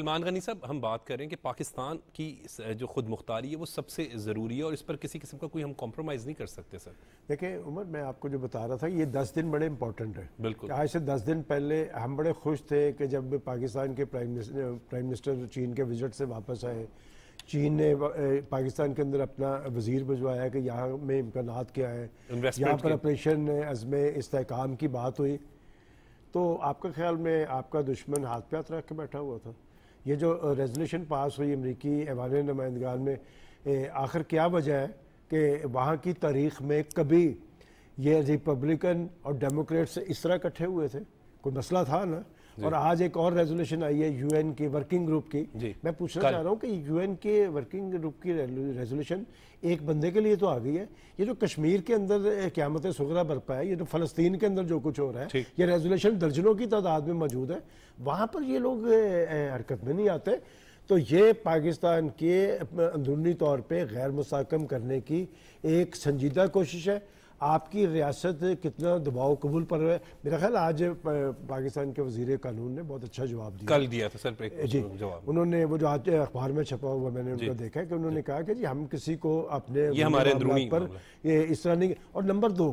सलमान गनी साहब हम बात करें कि पाकिस्तान की जो खुद मुख्तारी है वो सबसे ज़रूरी है और इस पर किसी किस्म का कोई हम कॉम्प्रोमाइज़ नहीं कर सकते सर। देखिए उमर मैं आपको जो बता रहा था ये दस दिन बड़े इंपॉर्टेंट है। बिल्कुल। आज से दस दिन पहले हम बड़े खुश थे कि जब पाकिस्तान के प्राइम प्राइम मिनिस्टर चीन के विज़िट से वापस आए। चीन ने पाकिस्तान के अंदर अपना वज़ीर भिजवाया कि यहाँ में इम्कान क्या है। यहाँ पर ऑपरेशन अज़म इसकाम की बात हुई। तो आपका ख्याल में आपका दुश्मन हाथ पे हाथ रख के बैठा हुआ था? ये जो रेजोल्यूशन पास हुई अमरीकी ऐवान नुमाइंदगान में आखिर क्या वजह है कि वहाँ की तारीख में कभी ये रिपब्लिकन और डेमोक्रेट्स इस तरह इकट्ठे हुए थे? कोई मसला था ना? और आज एक और रेजोल्यूशन आई है यूएन के वर्किंग ग्रुप की। मैं पूछना चाह रहा हूँ कि यूएन के वर्किंग ग्रुप की रेजोल्यूशन एक बंदे के लिए तो आ गई है। ये जो कश्मीर के अंदर क्यामत सुगरा बरपा है ये जो फलस्तीन के अंदर जो कुछ हो रहा है ये रेजोल्यूशन दर्जनों की तादाद में मौजूद है। वहाँ पर ये लोग हरकत में नहीं आते। तो ये पाकिस्तान के अंदरूनी तौर पर गैर मुसाकम करने की एक संजीदा कोशिश है। आपकी रियासत कितना दबाव कबूल पर है? मेरा ख्याल आज पाकिस्तान के वज़ीर कानून ने बहुत अच्छा जवाब दिया। कल दिया था सर जी। जवाब। उन्होंने वो जो आज अखबार में छपा हुआ मैंने उनका देखा है कि उन्होंने कहा कि जी हम किसी को अपने ये हमारे पर ये इस तरह नहीं और नंबर दो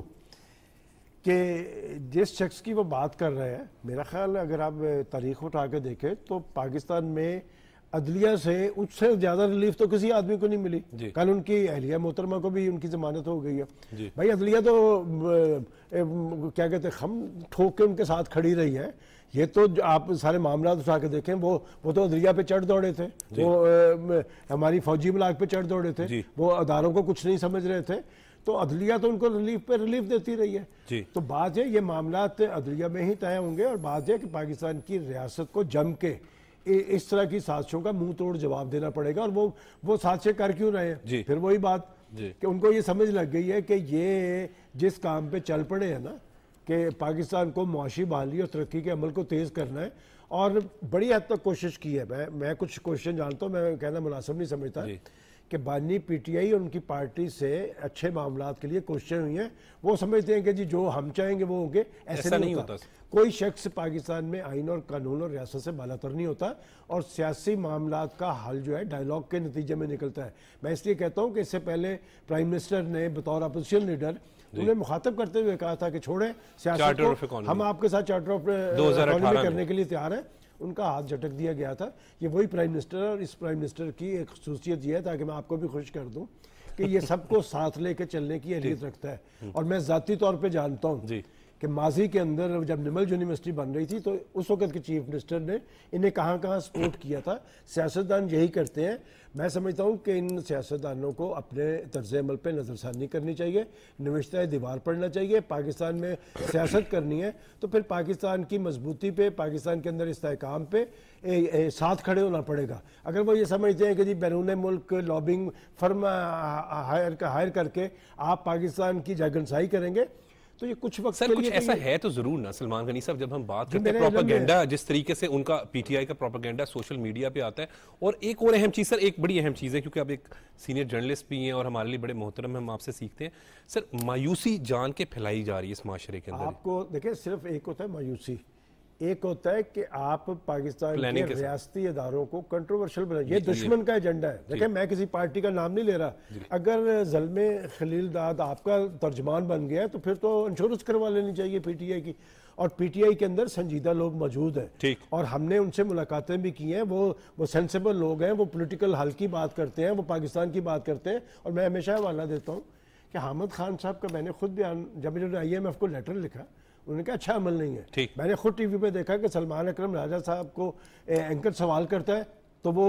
कि जिस शख्स की वो बात कर रहे हैं मेरा ख्याल अगर आप तारीख उठा के देखें तो पाकिस्तान में अदलिया से उससे ज़्यादा रिलीफ तो किसी आदमी को नहीं मिली। कल उनकी अहलिया मोहतरमा को भी उनकी जमानत हो गई है। भाई अदलिया तो ए, क्या कहते हैं हम ठोक के उनके साथ खड़ी रही है। ये तो आप सारे मामला उठा के देखें वो वो तो अदलिया पे चढ़ दौड़े थे। वो ए, हमारी फौजी ब्लाक पे चढ़ दौड़े थे। वो अदारों को कुछ नहीं समझ रहे थे। तो अदलिया तो उनको रिलीफ पे रिलीफ देती रही है। तो बात है ये मामला अदलिया में ही तय होंगे और बात है कि पाकिस्तान की रियासत को जम के इस तरह की साजिशों का मुँह तोड़ जवाब देना पड़ेगा और वो वो साजिशें कर क्यों रहे हैं? फिर वही बात कि उनको ये समझ लग गई है कि ये जिस काम पे चल पड़े हैं ना कि पाकिस्तान को मुआशी बहाली और तरक्की के अमल को तेज़ करना है और बड़ी हद तक कोशिश की है। मैं मैं कुछ क्वेश्चन जानता हूँ मैं कहना मुनासिब नहीं समझता। कि बानी पीटीआई और उनकी पार्टी से अच्छे मामला के लिए क्वेश्चन हुई हैं। वो समझते हैं कि जी जो हम चाहेंगे वो होंगे। ऐसे नहीं, नहीं होता, होता। कोई शख्स पाकिस्तान में आइन और कानून और रियासत से बालातर नहीं होता और सियासी मामला का हल जो है डायलॉग के नतीजे में निकलता है। मैं इसलिए कहता हूँ कि इससे पहले प्राइम मिनिस्टर ने बतौर अपोजिशन लीडर उन्हें मुखातब करते हुए कहा था कि छोड़े सियासत हम आपके साथ चार्टर ऑफ़ करने के लिए तैयार हैं। उनका हाथ झटक दिया गया था। ये वही प्राइम मिनिस्टर और इस प्राइम मिनिस्टर की एक खसूसियत यह है ताकि मैं आपको भी खुश कर दूँ कि ये सबको साथ लेके चलने की अहलियत रखता है। और मैं ज़ाती तौर पर जानता हूँ कि माजी के अंदर जब निमल यूनिवर्सिटी बन रही थी तो उस वक्त के चीफ मिनिस्टर ने इन्हें कहाँ कहाँ सपोर्ट किया था। सियासतदान यही करते हैं। मैं समझता हूँ कि इन सियासतदानों को अपने तर्ज अमल पर नज़रसानी करनी चाहिए नविश्ता दीवार पढ़ना चाहिए। पाकिस्तान में सियासत करनी है तो फिर पाकिस्तान की मजबूती पे पाकिस्तान के अंदर इसकाम पे ए, ए, साथ खड़े होना पड़ेगा। अगर वो ये समझते हैं कि जी बैरून मुल्क लॉबिंग फर्म हायर हायर करके आप पाकिस्तान की जागनसाई करेंगे तो ये कुछ वक्त सर कुछ ऐसा है तो ज़रूर ना सलमान गनी साहब जब हम बात करते हैं प्रोपागेंडा जिस तरीके से उनका पीटीआई का प्रोपागेंडा सोशल मीडिया पे आता है और एक और अहम चीज़ सर एक बड़ी अहम चीज़ है क्योंकि आप एक सीनियर जर्नलिस्ट भी हैं और हमारे लिए बड़े मोहतरम हम आपसे सीखते हैं। सर मायूसी जान के फैलाई जा रही है इस माशरे के अंदर। आपको देखिए सिर्फ़ एक होता है मायूसी। एक होता है कि आप पाकिस्तान के रियासती इदारों को कंट्रोवर्शियल बना ये दुश्मन का एजेंडा है। देखिए मैं किसी पार्टी का नाम नहीं ले रहा। अगर जलमे खलील दाद आपका तर्जमान बन गया तो फिर तो इंश्योरेंस करवा लेनी चाहिए पीटीआई की। और पीटीआई के अंदर संजीदा लोग मौजूद हैं। और हमने उनसे मुलाकातें भी की हैं। वो वो सेंसेबल लोग हैं वो पोलिटिकल हल की बात करते हैं वो पाकिस्तान की बात करते हैं। और मैं हमेशा हवाला देता हूँ कि हामद खान साहब का मैंने खुद बयान जब इन्होंने आई एम एफ़ को लेटर लिखा उन्होंने कहा अच्छा अमल नहीं है। ठीक। मैंने खुद टीवी पे देखा कि सलमान अकरम राजा साहब को एंकर सवाल करता है तो वो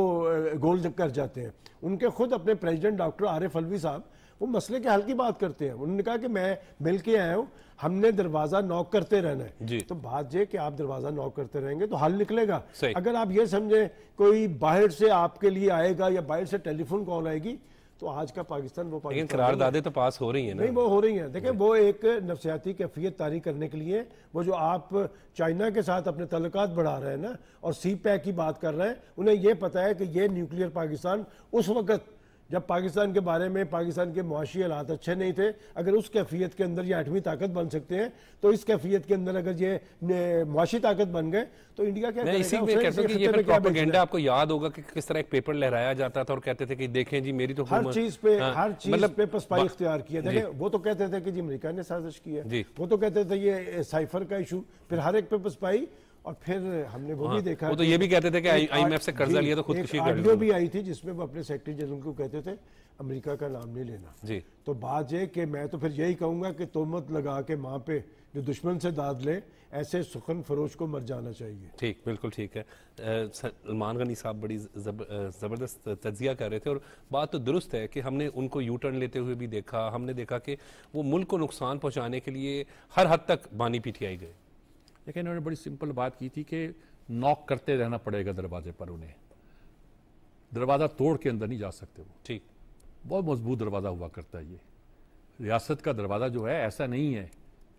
गोल कर जाते हैं। उनके खुद अपने प्रेसिडेंट डॉक्टर आरिफ अलवी साहब वो मसले के हल की बात करते हैं। उन्होंने कहा कि मैं मिल के आया हूँ हमने दरवाज़ा नॉक करते रहना है। जी। तो बात ये कि आप दरवाज़ा नॉक करते रहेंगे तो हल निकलेगा। अगर आप ये समझे कोई बाहर से आपके लिए आएगा या बाहर से टेलीफोन कॉल आएगी तो आज का पाकिस्तान वो पाकिस्तान लेकिन करारदादे तो पास हो रही है ना। नहीं वो हो रही है। देखें वो एक नफसियाती कैफियत तारी करने के लिए वो जो आप चाइना के साथ अपने तल्लक बढ़ा रहे हैं ना और सी पैक की बात कर रहे हैं उन्हें ये पता है कि ये न्यूक्लियर पाकिस्तान उस वक्त जब पाकिस्तान के बारे में पाकिस्तान के मुआशी हालात अच्छे नहीं थे अगर उस कैफियत के अंदर ये आठवीं ताकत बन सकते हैं तो इस कैफियत के अंदर अगर ये मुआशी ताकत बन गए तो इंडिया क्या इसी में कहते हैं कि ये प्रोपेगेंडा आपको याद होगा कि किस तरह एक पेपर लहराया जाता था और कहते थे कि देखें जी मेरी तो हर चीज़ पे हाँ, हर चीज़ मतलब पे पसपाई इख्तियार किया। देखें वो तो कहते थे कि जी अमेरिका ने साजिश की है। वो तो कहते थे ये साइफर का इशू फिर हर एक पे पसपाई और फिर हमने वो भी हाँ, देखा वो तो ये भी कहते थे कि आईएमएफ से कर्जा लिया तो खुदकुशी कर वीडियो भी आई थी जिसमें वो अपने सेक्रेटरी जनरल को कहते थे अमेरिका का नाम नहीं लेना। जी। तो बात ये कि मैं तो फिर यही कहूँगा कि तोमत लगा के माँ पे जो दुश्मन से दाद ले ऐसे सुखन फरोश को मर जाना चाहिए। ठीक बिल्कुल ठीक है। सलमान गनी साहब बड़ी जब, ज़बरदस्त तजिया कर रहे थे और बात तो दुरुस्त है कि हमने उनको यू टर्न लेते हुए भी देखा हमने देखा कि वो मुल्क को नुकसान पहुँचाने के लिए हर हद तक बानी पीटी आई गए। लेकिन उन्होंने बड़ी सिंपल बात की थी कि नॉक करते रहना पड़ेगा दरवाजे पर उन्हें। दरवाज़ा तोड़ के अंदर नहीं जा सकते वो। ठीक। बहुत मज़बूत दरवाज़ा हुआ करता है ये। रियासत का दरवाज़ा जो है ऐसा नहीं है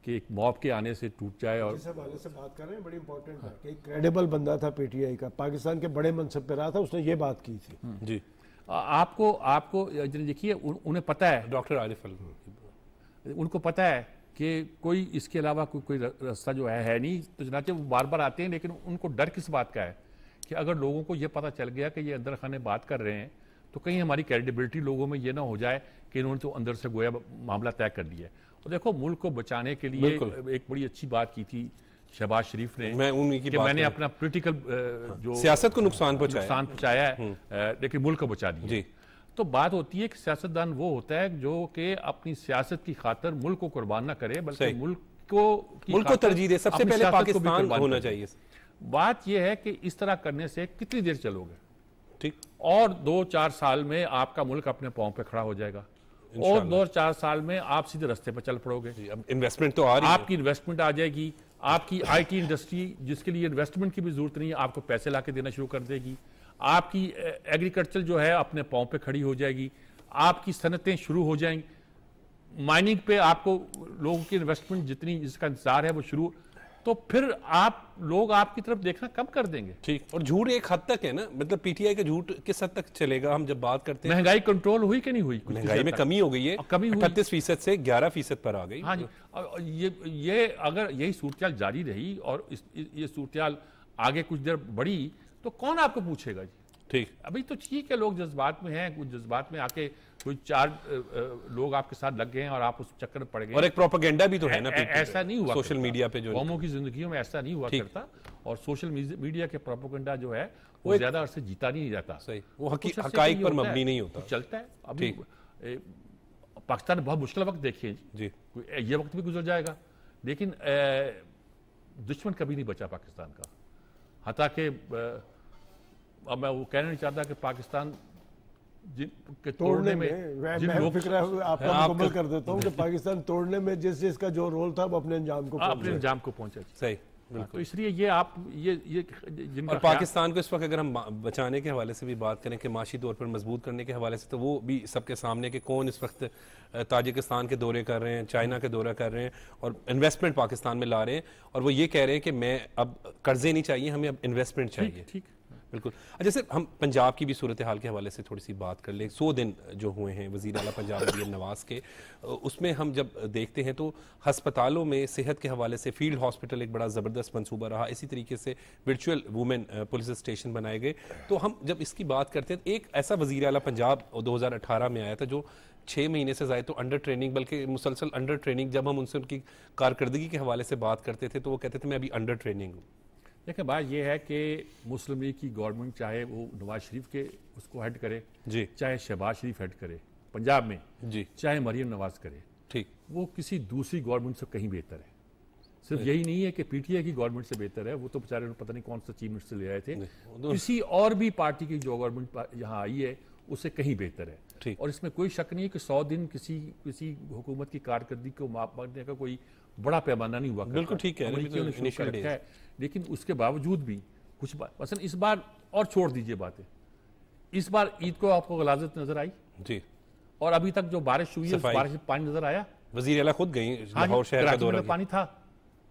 कि एक मॉब के आने से टूट जाए और जिस हवाले से बात कर रहे हैं बड़ी इंपॉर्टेंट है। कि एक क्रेडिबल बंदा था पीटीआई का पाकिस्तान के बड़े मनसब पे रहा था उसने ये बात की थी। जी। आपको आपको देखिए उन्हें पता है। डॉक्टर आरिफ उनको पता है कि कोई इसके अलावा कोई कोई रास्ता जो है है नहीं। तो जनाचे वो बार बार आते हैं लेकिन उनको डर किस बात का है? कि अगर लोगों को ये पता चल गया कि ये अंदर खाने बात कर रहे हैं तो कहीं हमारी क्रेडिबिलिटी लोगों में ये ना हो जाए कि इन्होंने तो अंदर से गोया मामला तय कर लिया और देखो मुल्क को बचाने के लिए एक बड़ी अच्छी बात की थी शहबाज शरीफ ने मैं उन्हीं की मैंने अपना पोलिटिकल जो सियासत को नुकसान पहुँचाया नुकसान पहुँचाया है। हम्म। लेकिन मुल्क को बचा दिया तो बात होती है कि सियासतदान वो होता है जो कि अपनी सियासत की खातर मुल्क को कुर्बान ना करे बल्कि मुल्क को मुल्क को तरजीह दे। सबसे पहले पाकिस्तान होना चाहिए। बात यह है कि इस तरह करने से कितनी देर चलोगे? ठीक। और दो चार साल में आपका मुल्क अपने पाँव पे खड़ा हो जाएगा। और दो चार साल में आप सीधे रस्ते पर चल पड़ोगे। इन्वेस्टमेंट तो आ रही आपकी इन्वेस्टमेंट आ जाएगी। आपकी आईटी इंडस्ट्री जिसके लिए इन्वेस्टमेंट की भी ज़रूरत नहीं है आपको पैसे ला देना शुरू कर देगी। आपकी एग्रीकल्चर जो है अपने पाँव पे खड़ी हो जाएगी आपकी सनतें शुरू हो जाएँगी माइनिंग पे आपको लोगों की इन्वेस्टमेंट जितनी जिसका इंतज़ार है वो शुरू तो फिर आप लोग आपकी तरफ़ देखना कम कर देंगे। ठीक और झूठ एक हद तक है ना मतलब पीटीआई का झूठ किस हद तक चलेगा हम जब बात करते हैं। महँगाई कंट्रोल हुई कि नहीं हुई? महँगाई में कमी हो गई है कमी अठतीस फ़ीसद से ग्यारह फ़ीसद पर आ गई। हाँ जी ये ये अगर यही सूरत जारी रही और इस, ये सूरत आगे कुछ देर बढ़ी तो कौन आपको पूछेगा जी? ठीक। अभी तो ठीक है लोग जज्बात में हैं कुछ जज्बात में आके कोई चार लोग आपके साथ लग गए हैं और आप उस चक्कर में पड़ गए और एक प्रोपेगेंडा भी तो है ना ऐसा नहीं हुआ सोशल मीडिया पे जो कौमों की जिंदगियों में ऐसा नहीं हुआ करता। और सोशल मीडिया के प्रोपोगेंडा जो है वो ज़्यादा अरसे जीता नहीं जाता। सही। वो हकाइक पर मबनी नहीं होता। चलता है। अभी पाकिस्तान बहुत मुश्किल वक्त देखिए जी। ये वक्त भी गुजर जाएगा। लेकिन दुश्मन कभी नहीं बचा पाकिस्तान का। हता के अब मैं वो कहना नहीं चाहता कि पाकिस्तान जिन के तोड़ने में, में जिन लोग आपका मुकम्मल कर देता हूँ कि पाकिस्तान तोड़ने में जिस जिसका जो रोल था वो अपने अंजाम को अपने अंजाम को पहुँचा। सही। हाँ, तो इसलिए ये आप ये ये जिनका और पाकिस्तान को इस वक्त अगर हम बचाने के हवाले से भी बात करें कि माशी तौर पर मज़बूत करने के हवाले से तो वो भी सबके सामने कि कौन इस वक्त ताजिकिस्तान के दौरे कर रहे हैं चाइना के दौरा कर रहे हैं और इन्वेस्टमेंट पाकिस्तान में ला रहे हैं। और वो ये कह रहे हैं कि मैं अब कर्जे नहीं चाहिए हमें अब इन्वेस्टमेंट चाहिए। ठीक। बिल्कुल। जैसे हम पंजाब की भी सूरत हाल के हवाले से थोड़ी सी बात कर लें, सौ दिन जो हुए हैं वज़ीर अला पंजाब मरीम नवाज़ के उसमें हम जब देखते हैं तो हस्पतालों में सेहत के हवाले से फ़ील्ड हॉस्पिटल एक बड़ा ज़बरदस्त मनसूबा रहा। इसी तरीके से वर्चुअल वुमेन पुलिस स्टेशन बनाए गए। तो हम जब इसकी बात करते हैं एक ऐसा वज़ीर अला पंजाब दो हज़ार अठारह में आया था जो छः महीने से ज़ायद तो अंडर ट्रेनिंग, बल्कि मुसलसल अंडर ट्रेनिंग, जब हम उनसे उनकी कारकर्दगी के हवाले से बात करते थे तो वो कहते थे, मैं अभी अंडर ट्रेनिंग हूँ। देखिए बात यह है कि मुस्लिम लीग की गवर्नमेंट चाहे वो नवाज़ शरीफ के उसको हेड करे जी। चाहे शहबाज शरीफ हेड करे पंजाब में जी। चाहे मरियम नवाज़ करे ठीक। वो किसी दूसरी गवर्नमेंट से कहीं बेहतर है। सिर्फ़ यही नहीं है कि पीटीआई की गवर्नमेंट से बेहतर है वो तो बेचारे पता नहीं कौन सा चीफ मिनिस्टर ले आए थे। तो किसी और भी पार्टी की जो गवर्नमेंट यहाँ आई है उससे कहीं बेहतर है। और इसमें कोई शक नहीं है कि सौ दिन किसी किसी हुकूमत की कारकर्दगी को मापने का कोई बड़ा पैमाना नहीं हुआ बिल्कुल ठीक है लेकिन उसके बावजूद भी कुछ बात मसलन इस बार और छोड़ दीजिए बातें। इस बार ईद को आपको गलाजत नज़र आई? जी। और अभी तक जो बारिश हुई है बारिश में पानी नज़र आया? वज़ीर आला खुद गई हाँ शहर का दौरा पानी था।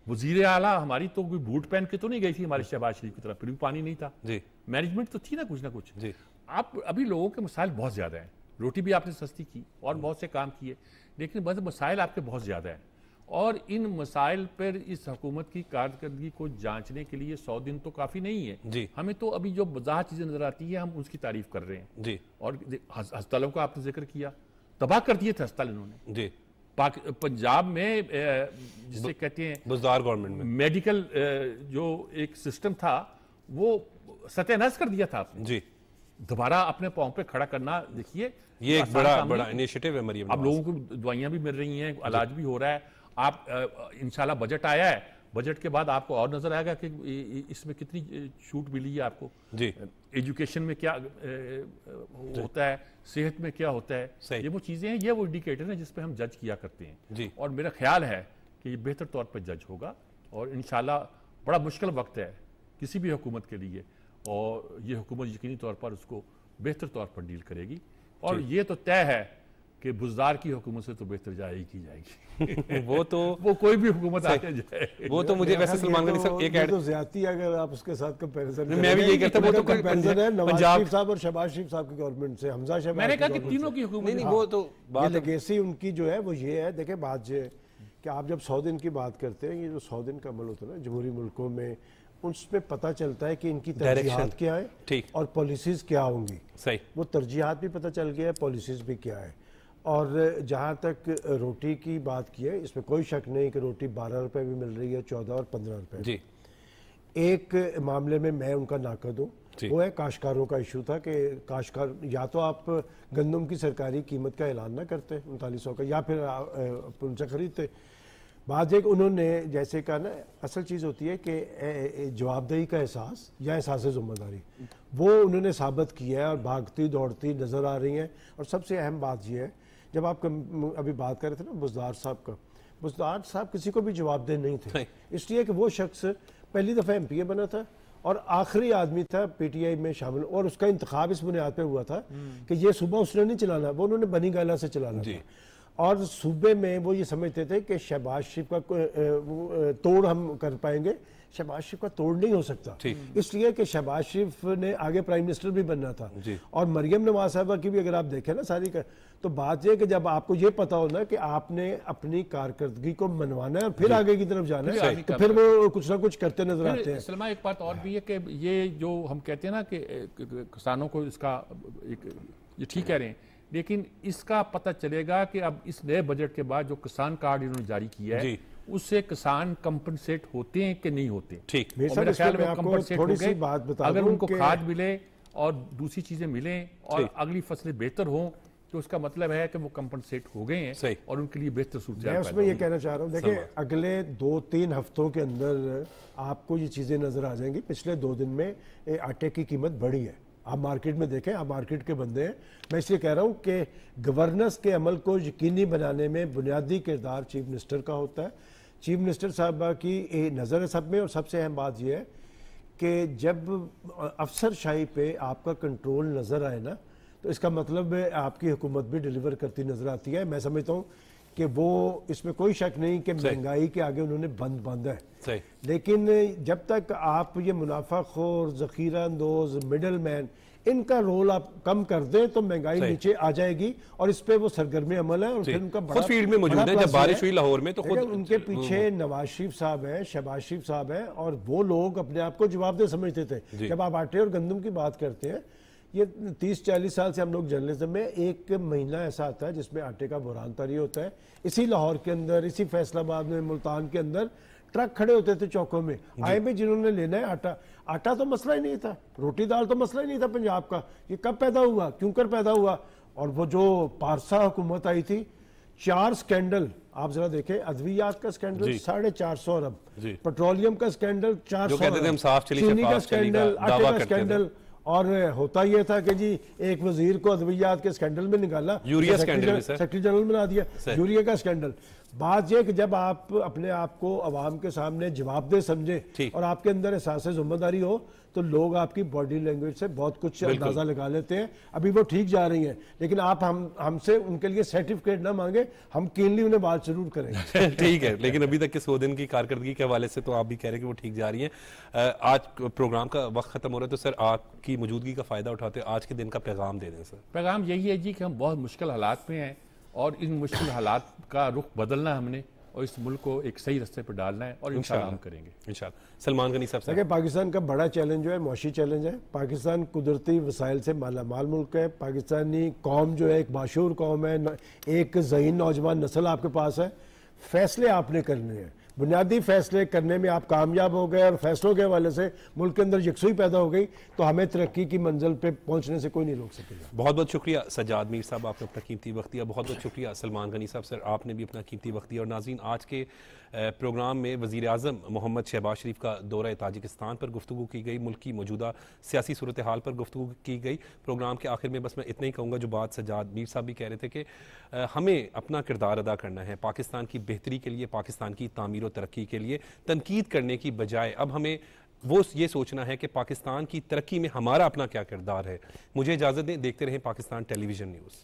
वज़ीर आला हमारी तो कोई बूट पहन के तो नहीं गई थी हमारे शहबाज शरीफ की तरफ़ फिर भी पानी नहीं था। जी। मैनेजमेंट तो थी ना कुछ ना कुछ। जी। आप अभी लोगों के मसाइल बहुत ज़्यादा हैं। रोटी भी आपने सस्ती की और बहुत से काम किए लेकिन बस मसाइल आपके बहुत ज़्यादा हैं। और इन मसाइल पर इस हुकूमत की कारकर्दगी को जांचने के लिए सौ दिन तो काफ़ी नहीं है। जी। हमें तो अभी जो बजा चीज़ें नज़र आती है हम उसकी तारीफ़ कर रहे हैं। जी। और अस्पतालों का आपने ज़िक्र किया। तबाह कर दिए थे अस्पताल इन्होंने। जी। पंजाब में जिसे कहते हैं बुजदार गवर्नमेंट में। मेडिकल जो एक सिस्टम था वो सत्यानाश कर दिया था आपने। जी। दोबारा अपने पाँव पे खड़ा करना देखिए ये एक बड़ा बड़ा इनिशिएटिव है मरियम अब लोगों को दवाइयाँ भी मिल रही हैं इलाज भी हो रहा है। आप इंशाल्लाह बजट आया है बजट के बाद आपको और नज़र आएगा कि इसमें कितनी छूट मिली है आपको। जी। एजुकेशन में क्या होता है सेहत में क्या होता है ये वो चीज़ें हैं ये वो इंडिकेटर है जिसपे हम जज किया करते हैं। जी। और मेरा ख्याल है कि ये बेहतर तौर पर जज होगा और इनशाला बड़ा मुश्किल वक्त है किसी भी हुकूमत के लिए और ये हुकूमत यकीनी तौर पर उसको बेहतर तौर पर डील करेगी। और ये तो तय है कि बुजदार की हुकूमत से तो बेहतर जाए की जाएगी। वो तो वो कोई भी हुकूमत आके जाए। वो तो मुझे वैसे सलमान गनी साहब एक तो ज्यादती अगर आप उसके साथ कंपैरिजन मैं भी यही कहता हूँ वो तो कंपैरिजन है नवाज़ साहब और शहबाज शरीफ साहब की गवर्नमेंट से हमजा शहबाज मैंने कहा कि तीनों की हुकूमत नहीं वो तो बात लेगेसी उनकी जो है वो ये है देखें बात ये कि आप जब सौ दिन की बात करते हैं ये जो सौ दिन का अमल होता है ना जमहूरी मुल्कों में उसमें पता चलता है कि इनकी तरजीहत क्या है ठीक। और पॉलिसीज़ क्या होंगी। सही। वो तरजीहत भी पता चल गया है पॉलिसीज़ भी क्या है। और जहाँ तक रोटी की बात की है इसमें कोई शक नहीं कि रोटी बारह रुपए भी मिल रही है चौदह और पंद्रह रुपए। जी। एक मामले में मैं उनका नाकद हूँ वो है काश्तकारों का इशू था कि काश्तकार या तो आप गंदम की सरकारी कीमत का ऐलान ना करते उनतालीस सौ का या फिर उनसे खरीदते। बाद एक उन्होंने जैसे कहा ना असल चीज़ होती है कि जवाबदेही का एहसास या एहसास ज़िम्मेदारी वो उन्होंने साबित किया है और भागती दौड़ती नज़र आ रही हैं। और सबसे अहम बात यह है जब आप अभी बात कर रहे थे ना बुजदार साहब का बुजदार साहब किसी को भी जवाबदेह नहीं थे। इसलिए कि वो शख्स पहली दफ़ा एम पी ए बना था और आखिरी आदमी था पीटीआई में शामिल और उसका इंतखाब इस बुनियाद पर हुआ था हम्म। कि ये सुबह उसने नहीं चलाना वो उन्होंने बनी गाला से चलाना था। और सूबे में वो ये समझते थे कि शहबाज शरीफ का तोड़ हम कर पाएँगे शहबाज शरीफ का तोड़ नहीं हो सकता। इसलिए कि शहबाज शरीफ ने आगे प्राइम मिनिस्टर भी बनना था। और मरियम नवाज़ साहबा की भी अगर आप देखें ना सारी का तो बात यह कि जब आपको ये पता हो ना कि आपने अपनी कारकर्दगी को मनवाना है और फिर आगे की तरफ़ जाना है तो फिर वो कुछ ना कुछ करते नज़र आते हैं। सलमा एक बात और भी है कि ये जो हम कहते हैं ना कि किसानों को इसका एक ये ठीक कह रहे हैं। लेकिन इसका पता चलेगा कि अब इस नए बजट के बाद जो किसान कार्ड इन्होंने जारी किया है उससे किसान कंपनसेट होते हैं कि नहीं होते? ठीक। मेरा ख्याल में कंपनसेट हो गए अगर उनको खाद मिले और दूसरी चीज़ें मिले और अगली फ़सलें बेहतर हों तो उसका मतलब है कि वो कंपनसेट हो गए हैं और उनके लिए बेहतर सूरत मैं उसमें ये कहना चाह रहा हूँ देखिए अगले दो तीन हफ्तों के अंदर आपको ये चीज़ें नज़र आ जाएँगी। पिछले दो दिन में आटे की कीमत बढ़ी है। आप मार्केट में देखें आप मार्केट के बंदे हैं। मैं इसलिए कह रहा हूँ कि गवर्नेंस के अमल को यकीनी बनाने में बुनियादी किरदार चीफ मिनिस्टर का होता है। चीफ मिनिस्टर साहबा की नज़र है सब में और सबसे अहम बात यह है कि जब अफसर शाही पे आपका कंट्रोल नज़र आए ना तो इसका मतलब आपकी हुकूमत भी डिलीवर करती नज़र आती है। मैं समझता हूँ कि वो इसमें कोई शक नहीं कि महँगाई के आगे उन्होंने बंद बंद है। लेकिन जब तक आप ये मुनाफा खोर जखीरा अंदोज मिडल मैन इनका रोल आप कम कर दें तो महँगाई नीचे आ जाएगी और इस पर वो सरगर्मी अमल है और फिर उनका बड़ा फ़ील्ड में मौजूद है जब बारिश हुई लाहौर में तो खुद उनके पीछे नवाज़ शरीफ साहब है शहबाज शरीफ साहब है और वो लोग अपने आप को जवाबदेह समझते थे। जब आप आटे और गंदम की बात करते हैं ये तीस चालीस साल से हम लोग जर्नलिज्म में एक महीना ऐसा आता है जिसमें आटे का बुरहान तारी होता है। इसी लाहौर के अंदर इसी फैसलाबाद में मुल्तान के अंदर ट्रक खड़े होते थे चौकों में। आए भी जिन्होंने लेना है आटा। आटा तो मसला ही नहीं था। रोटी दाल तो मसला ही नहीं था पंजाब का। ये कब पैदा हुआ? क्यों कर पैदा हुआ? और वो जो पारसा हुकूमत आई थी चार स्कैंडल आप जरा देखें अद्वियात का स्कैंडल साढ़े चार सौ अरब। पेट्रोलियम का स्कैंडल चार सौ चीनी का स्कैंडल आटे का स्कैंडल। और होता यह था कि जी एक वज़ीर को अद्वियात के स्कैंडल में निकाला यूरिया स्कैंडल सेक्रेटरी जनरल बना दिया। यूरिया का स्कैंडल। बात यह कि जब आप अपने आप को अवाम के सामने जवाबदेह समझे और आपके अंदर एहसास ज़िम्मेदारी हो तो लोग आपकी बॉडी लैंग्वेज से बहुत कुछ अंदाज़ा लगा लेते हैं। अभी वो ठीक जा रही हैं लेकिन आप हम हमसे उनके लिए सर्टिफिकेट ना मांगे हम कीनली उन्हें बात ज़रूर करेंगे। ठीक है लेकिन अभी तक के सौ दिन की कारकर्दगी के हवाले से तो आप भी कह रहे हैं कि वो ठीक जा रही है। आज प्रोग्राम का वक्त खत्म हो रहा है तो सर आपकी मौजूदगी का फ़ायदा उठाते आज के दिन का पैगाम दे दें सर। पैगाम यही है जी कि हम बहुत मुश्किल हालात में हैं। और इन मुश्किल हालात का रुख बदलना हमने और इस मुल्क को एक सही रस्ते पर डालना है और इंशाल्लाह हम करेंगे। इंशाल्लाह। सलमान गनी साहब देखिए पाकिस्तान का बड़ा चैलेंज जो है मौशी चैलेंज है। पाकिस्तान कुदरती वसाइल से माला माल मुल्क है। पाकिस्तानी कौम जो है एक मशहूर कौम है एक जहीन नौजवान नस्ल आपके पास है। फैसले आपने करने हैं। बुनियादी फैसले करने में आप कामयाब हो गए और फैसलों के हवाले से मुल्क के अंदर यकसुई पैदा हो गई तो हमें तरक्की की मंजिल पर पहुँचने से कोई नहीं रोक सकेगा। बहुत बहुत शुक्रिया सजाद मीर साहब, आपने अपना कीमती वक्त दिया। बहुत बहुत शुक्रिया सलमान गनी साहब, सर, आपने भी अपना कीमती वक्त दिया। और नाजीन आज के प्रोग्राम में वज़ी अजम मोहम्मद शहबाज शरीफ का दौरा ताजिकिस्तान पर गुफ्तु की गई। मुल्क की मौजूदा सियासी सूरत हाल पर गुफ्तु की गई। प्रोग्राम के आखिर में बस मैं इतना ही कहूँगा जो बात सजाद मीर साहब भी कह रहे थे कि हमें अपना किरदार अदा करना है पाकिस्तान की बेहतरी के लिए, पाकिस्तान की तमीर व तरक्की के लिए, तनकीद करने की बजाय अब हमें वो ये सोचना है कि पाकिस्तान की तरक्की में हमारा अपना क्या किरदार है। मुझे इजाज़त दें। देखते रहें पाकिस्तान टेलीविज़न न्यूज़।